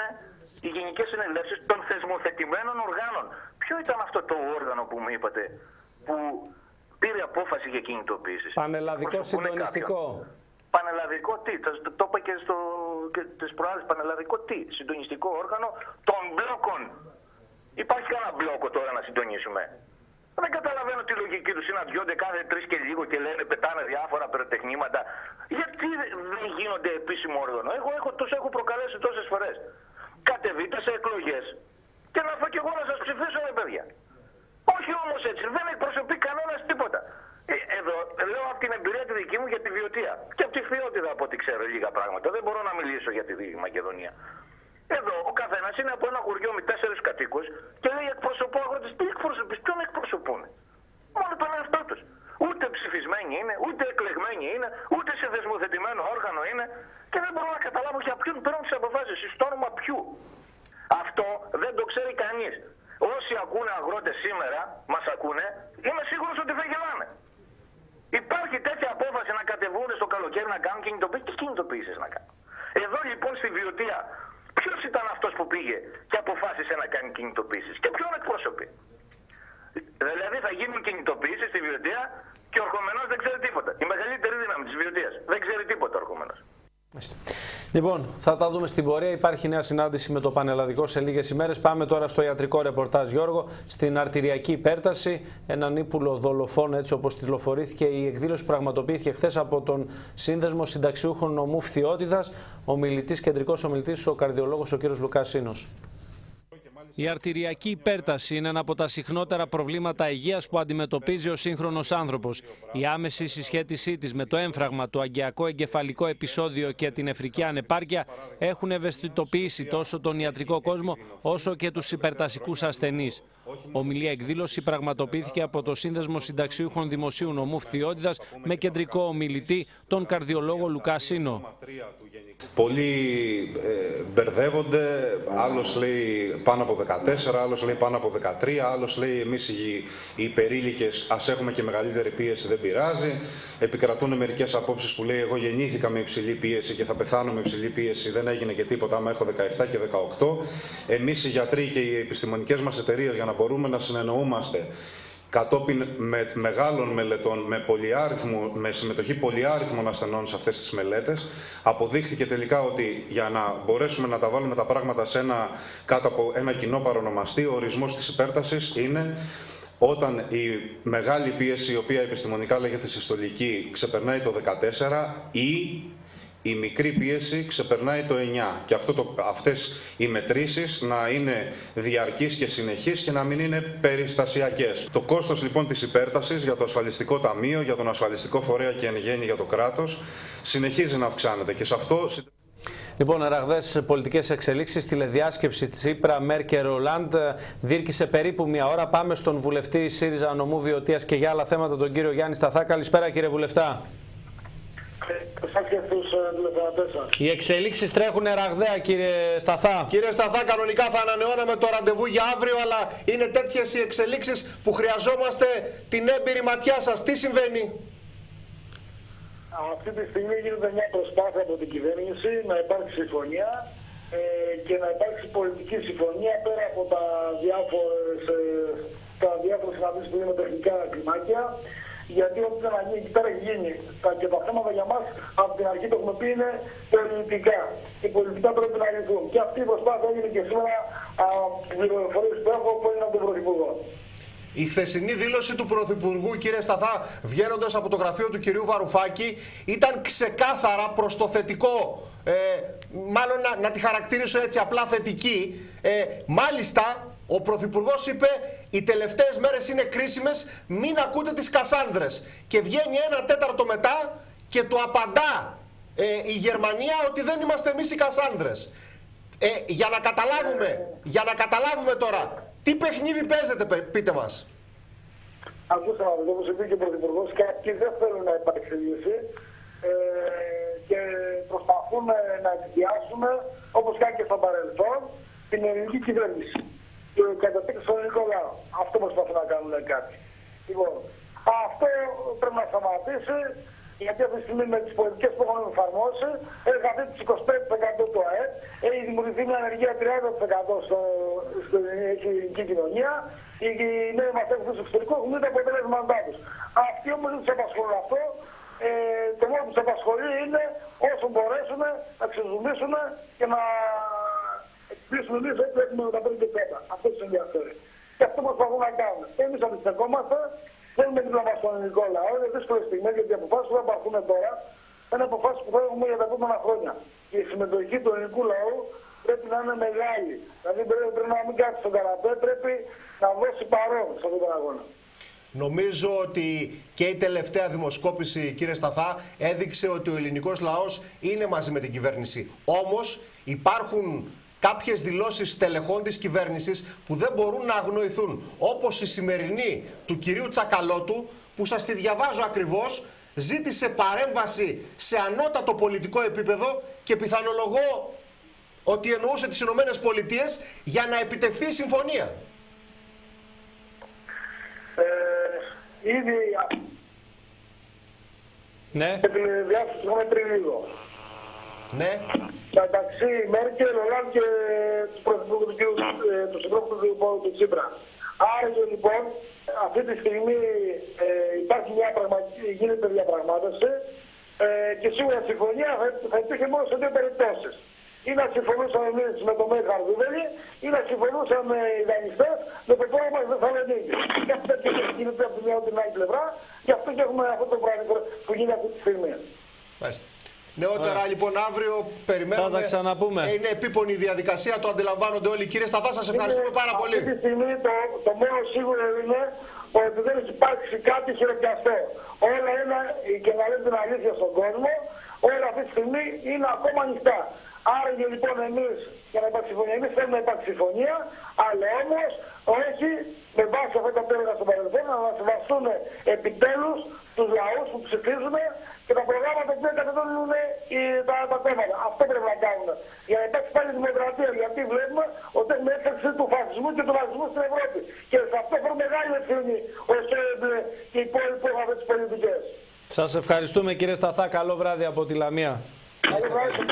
οι γενικές συνελεύσεις των θεσμοθετημένων οργάνων. Ποιο ήταν αυτό το όργανο που μου είπατε, που πήρε απόφαση για κινητοποίηση. Πανελλαδικό συντονιστικό. Πανελλαδικό τι, το, το είπα και, στο, και τις προάλλες, πανελλαδικό τι, συντονιστικό όργανο των μπλόκων. Υπάρχει κανένα μπλόκο τώρα να συντονίσουμε; Δεν καταλαβαίνω τη λογική τους. Συναντιόνται κάθε τρεις και λίγο και λένε πετάνε διάφορα περιτεχνήματα. Γιατί δεν γίνονται επίσημο όργανο; Εγώ έχω, τους έχω προκαλέσει τόσες φορές. Κατεβείτε σε εκλογές και να φω και εγώ να σας ψηφίσω, ρε παιδιά. Όχι όμως έτσι. Δεν εκπροσωπεί κανένας τίποτα. Ε, εδώ λέω από την εμπειρία τη δική μου για τη βιωτεία. Και από τη φιότητα από ό,τι ξέρω λίγα πράγματα. Δεν μπορώ να μιλήσω για τη Μακεδονία. Εδώ ο καθένας είναι από ένα χωριό με τέσσερις κατοίκους και λέει εκπροσωπώ αγρότες. Τι εκπροσωπείς, ποιον εκπροσωπούν; Μόνο τον εαυτό τους. Ούτε ψηφισμένοι είναι, ούτε εκλεγμένοι είναι, ούτε σε δεσμοθετημένο όργανο είναι και δεν μπορώ να καταλάβω για ποιον παίρνουν τι αποφάσεις, στο όνομα ποιου. Αυτό δεν το ξέρει κανείς. Όσοι ακούνε αγρότες σήμερα, μας ακούνε, είμαι σίγουρος ότι δεν γελάνε. Υπάρχει τέτοια απόφαση να κατεβούν στο καλοκαίρι να κάνουν κινητοποίηση; Τι κινητοποίησει να κάνουν; Εδώ λοιπόν στη Βιωτία, ποιος ήταν αυτός που πήγε και αποφάσισε να κάνει κινητοποίησεις και ποιον εκπρόσωποι. Δηλαδή θα γίνουν κινητοποίησεις στη Βιωτία και ο Ορχομενός δεν ξέρει τίποτα. Η μεγαλύτερη δύναμη της Βιωτίας δεν ξέρει τίποτα ο Ορχομενός. Λοιπόν, θα τα δούμε στην πορεία. Υπάρχει νέα συνάντηση με το Πανελλαδικό σε λίγες ημέρες. Πάμε τώρα στο ιατρικό ρεπορτάζ, Γιώργο, στην αρτηριακή υπέρταση. Έναν ύπουλο δολοφόνο, έτσι όπως τηλεφορήθηκε. Η εκδήλωση που πραγματοποιήθηκε χθες από τον Σύνδεσμο Συνταξιούχων Νομού Φθιώτιδας. Ο μιλητή, κεντρικός ομιλητής, ο καρδιολόγος ο κ. Λουκάσίνο. Η αρτηριακή υπέρταση είναι ένα από τα συχνότερα προβλήματα υγείας που αντιμετωπίζει ο σύγχρονος άνθρωπος. Η άμεση συσχέτισή της με το έμφραγμα, το αγκιακό εγκεφαλικό επεισόδιο και την εφρική ανεπάρκεια έχουν ευαισθητοποιήσει τόσο τον ιατρικό κόσμο όσο και τους υπερτασικούς ασθενείς. Ομιλία εκδήλωση πραγματοποιήθηκε από το Σύνδεσμο Συνταξιούχων Δημοσίου Νομού Φθιώτιδας με κεντρικό ομιλητή τον καρδιολόγο Λουκάσίνο. Πολλοί ε, μπερδεύονται, άλλος λέει πάνω από 14, άλλος λέει πάνω από 13, άλλος λέει εμείς οι, οι υπερήλικες ας έχουμε και μεγαλύτερη πίεση δεν πειράζει. Επικρατούν μερικές απόψεις που λέει εγώ γεννήθηκα με υψηλή πίεση και θα πεθάνω με υψηλή πίεση, δεν έγινε και τίποτα άμα έχω 17 και 18. Εμείς οι γιατροί και οι επιστημονικές μας εταιρείες για να μπορούμε να συνεννοούμαστε κατόπιν με μεγάλων μελετών, με, πολυάριθμο, με συμμετοχή πολυάριθμων ασθενών σε αυτές τις μελέτες, αποδείχθηκε τελικά ότι για να μπορέσουμε να τα βάλουμε τα πράγματα σε ένα, κάτω από ένα κοινό παρονομαστή, ο ορισμός της υπέρτασης είναι όταν η μεγάλη πίεση, η οποία επιστημονικά λέγεται συστολική, ξεπερνάει το 14 ή η μικρή πίεση ξεπερνάει το 9 και αυτό το, αυτές οι μετρήσεις να είναι διαρκείς και συνεχείς και να μην είναι περιστασιακές. Το κόστος λοιπόν της υπέρτασης για το ασφαλιστικό ταμείο, για τον ασφαλιστικό φορέα και εν γέννη για το κράτος συνεχίζει να αυξάνεται και σε αυτό... Λοιπόν, ραγδαίες πολιτικές εξελίξεις. Τηλεδιάσκεψη Τσίπρα, Μέρκερ, Ρολάντ δίρκησε περίπου μία ώρα. Πάμε στον βουλευτή ΣΥΡΙΖΑ Νομού Βιωτία και για άλλα θέματα, τον κύριο Γιάννη Σταθά. Καλησπέρα, κύριε Βουλευτά. Οι εξελίξεις τρέχουν ραγδαία, κύριε Σταθά. Κύριε Σταθά, κανονικά θα ανανεώναμε το ραντεβού για αύριο, αλλά είναι τέτοιες οι εξελίξεις που χρειαζόμαστε την έμπειρη ματιά σας. Τι συμβαίνει; Αυτή τη στιγμή γίνεται μια προσπάθεια από την κυβέρνηση να υπάρξει συμφωνία ε, και να υπάρξει πολιτική συμφωνία πέρα από τα διάφορες, ε, τα διάφορα συναντήσεις που είναι τεχνικά κλιμάκια γιατί ό,τι θα γίνει εκεί πέρα έχει γίνει. Και τα θέματα για μας από την αρχή το έχουμε πει είναι πολιτικά. Και πολιτικά πρέπει να λυθούν. Και αυτή η προσπάθεια έγινε και σήμερα από τι πληροφορίες που έχω που είναι από τον Πρωθυπουργό. Η χθεσινή δήλωση του Πρωθυπουργού, κύριε Σταθά, βγαίνοντας από το γραφείο του κυρίου Βαρουφάκη, ήταν ξεκάθαρα προς το θετικό. Ε, μάλλον να, να τη χαρακτηρίσω έτσι απλά θετική. Ε, μάλιστα, ο Πρωθυπουργός είπε: Οι τελευταίες μέρες είναι κρίσιμες, μην ακούτε τις Κασάνδρες. Και βγαίνει ένα τέταρτο μετά και του απαντά ε, η Γερμανία ότι δεν είμαστε εμείς οι Κασάνδρες. Ε, για να καταλάβουμε, για να καταλάβουμε τώρα, τι παιχνίδι παίζετε, πείτε μας. Ακούσαμε, όπως είπε και ο Πρωθυπουργός, κάποιοι δεν θέλουν να υπάρξει λύση ε, και προσπαθούν να εστιάσουν, όπως κάνει και στο παρελθόν, την ελληνική κυβέρνηση. Και καταπίξει στον ελληνικό λαό. Αυτό προσπαθούν να κάνουν κάποιοι. Λοιπόν, αυτό πρέπει να σταματήσει γιατί αυτή τη στιγμή με τις πολιτικές που έχουν εφαρμόσει έχει αυτή τις 25% του ΑΕΠ, έχει δημιουργηθεί μια ανεργία 30% στο, στην ελληνική κοινωνία. Οι νέοι μας έχουν στο εξωτερικό έχουν δει το αποτέλεσματά τους. Αυτοί όμως δεν τους απασχολούν αυτό. Ε, το μόνο που τους απασχολεί είναι όσο μπορέσουν να ξεζουμίσουν και να εκπλήσουν εμείς όπου έχουμε τα και πέτα. Αυτό τους ενδιαφέρει. Και αυτό προσπαθούν να κάνουν. Εμείς αντιστεκόμαστε Θέλουμε την μας στον ελληνικό λαό. Είναι δύσκολες στιγμές γιατί οι αποφάσεις που θα πάρθουν τώρα είναι αποφάσεις που θα έχουμε για τα επόμενα χρόνια. Και η συμμετοχή του ελληνικού λαού πρέπει να είναι μεγάλη. Δηλαδή πρέπει να μην κάτσει στον καραπέ, πρέπει να δώσει παρόν σε αυτόν τον αγώνα. Νομίζω ότι και η τελευταία δημοσκόπηση, κύριε Σταθά, έδειξε ότι ο ελληνικός λαός είναι μαζί με την κυβέρνηση. Όμως υπάρχουν κάποιες δηλώσεις στελεχών της κυβέρνησης που δεν μπορούν να αγνοηθούν. Όπως η σημερινή του κυρίου Τσακαλώτου, που σας τη διαβάζω ακριβώς, ζήτησε παρέμβαση σε ανώτατο πολιτικό επίπεδο και πιθανολογώ ότι εννοούσε τις Ηνωμένες Πολιτείες για να επιτευχθεί η συμφωνία. Ε, ήδη... Ναι. Επιδιάσουμε πριν λίγο. Ναι. Μεταξύ Μέρκελ, Ολάν και του Πρωθυπουργού του, ε, του Συντρόφου του, του Τσίπρα. Άρα λοιπόν αυτή τη στιγμή ε, υπάρχει μια πραγματική, γίνεται διαπραγμάτευση ε, και σίγουρα συμφωνία θα, θα υπήρχε μόνο σε δύο περιπτώσεις. Ή να συμφωνούσαμε εμείς με τον Μέγα Χαρδούβελη, ή να συμφωνούσαμε οι δανειστές με το πρόγραμμα τη Θεσσαλονίκη. Και αυτό και γίνεται από την άλλη πλευρά, γι' αυτό και έχουμε αυτό το πράγμα που γίνεται αυτή τη στιγμή. Μάλιστα. Νεότερα Άρα. λοιπόν αύριο περιμένουμε. Θα τα ξαναπούμε. Είναι επίπονη η διαδικασία, το αντιλαμβάνονται όλοι. Κύριε Σταθά, σας ευχαριστούμε πάρα πολύ. Αυτή τη στιγμή το, το μόνο σίγουρο είναι ότι δεν έχει υπάρξει κάτι χειροπιαστό. Όλα είναι, και να λέμε την αλήθεια στον κόσμο, όλα αυτή τη στιγμή είναι ακόμα ανοιχτά. Άρα λοιπόν εμείς για να υπάρξει συμφωνία, εμείς θέλουμε να υπάρξει συμφωνία, αλλά όμως όχι με βάση αυτά τα πέρα στο παρελθόν να σεβαστούν επιτέλους τους λαούς που ψηφίζουν και τα προγράμματα που καταδώνουν τα, τα θέματα. Αυτό πρέπει να κάνουμε. Για να υπάρξει πάλι δημοκρατία. Γιατί βλέπουμε ότι έχουμε έφταξη του φασισμού και του ναζισμού στην Ευρώπη. Και σε αυτό έχουμε μεγάλη ευθύνη ο ΣΕΔ και οι υπόλοιποι που έχουν αυτέ τις πολιτικές. Σας ευχαριστούμε κύριε Σταθά. Καλό βράδυ από τη Λαμία. Καλό βράδυ σε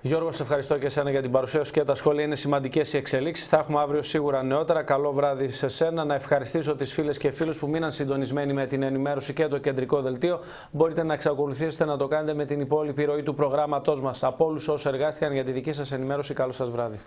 Γιώργο, σε ευχαριστώ και εσένα για την παρουσία σου και τα σχόλια. Είναι σημαντικές οι εξελίξεις. Θα έχουμε αύριο σίγουρα νεότερα. Καλό βράδυ σε σένα. Να ευχαριστήσω τις φίλες και φίλους που μείναν συντονισμένοι με την ενημέρωση και το κεντρικό δελτίο. Μπορείτε να εξακολουθήσετε να το κάνετε με την υπόλοιπη ροή του προγράμματός μας. Από όλους όσους εργάστηκαν για τη δική σας ενημέρωση, καλό σας βράδυ.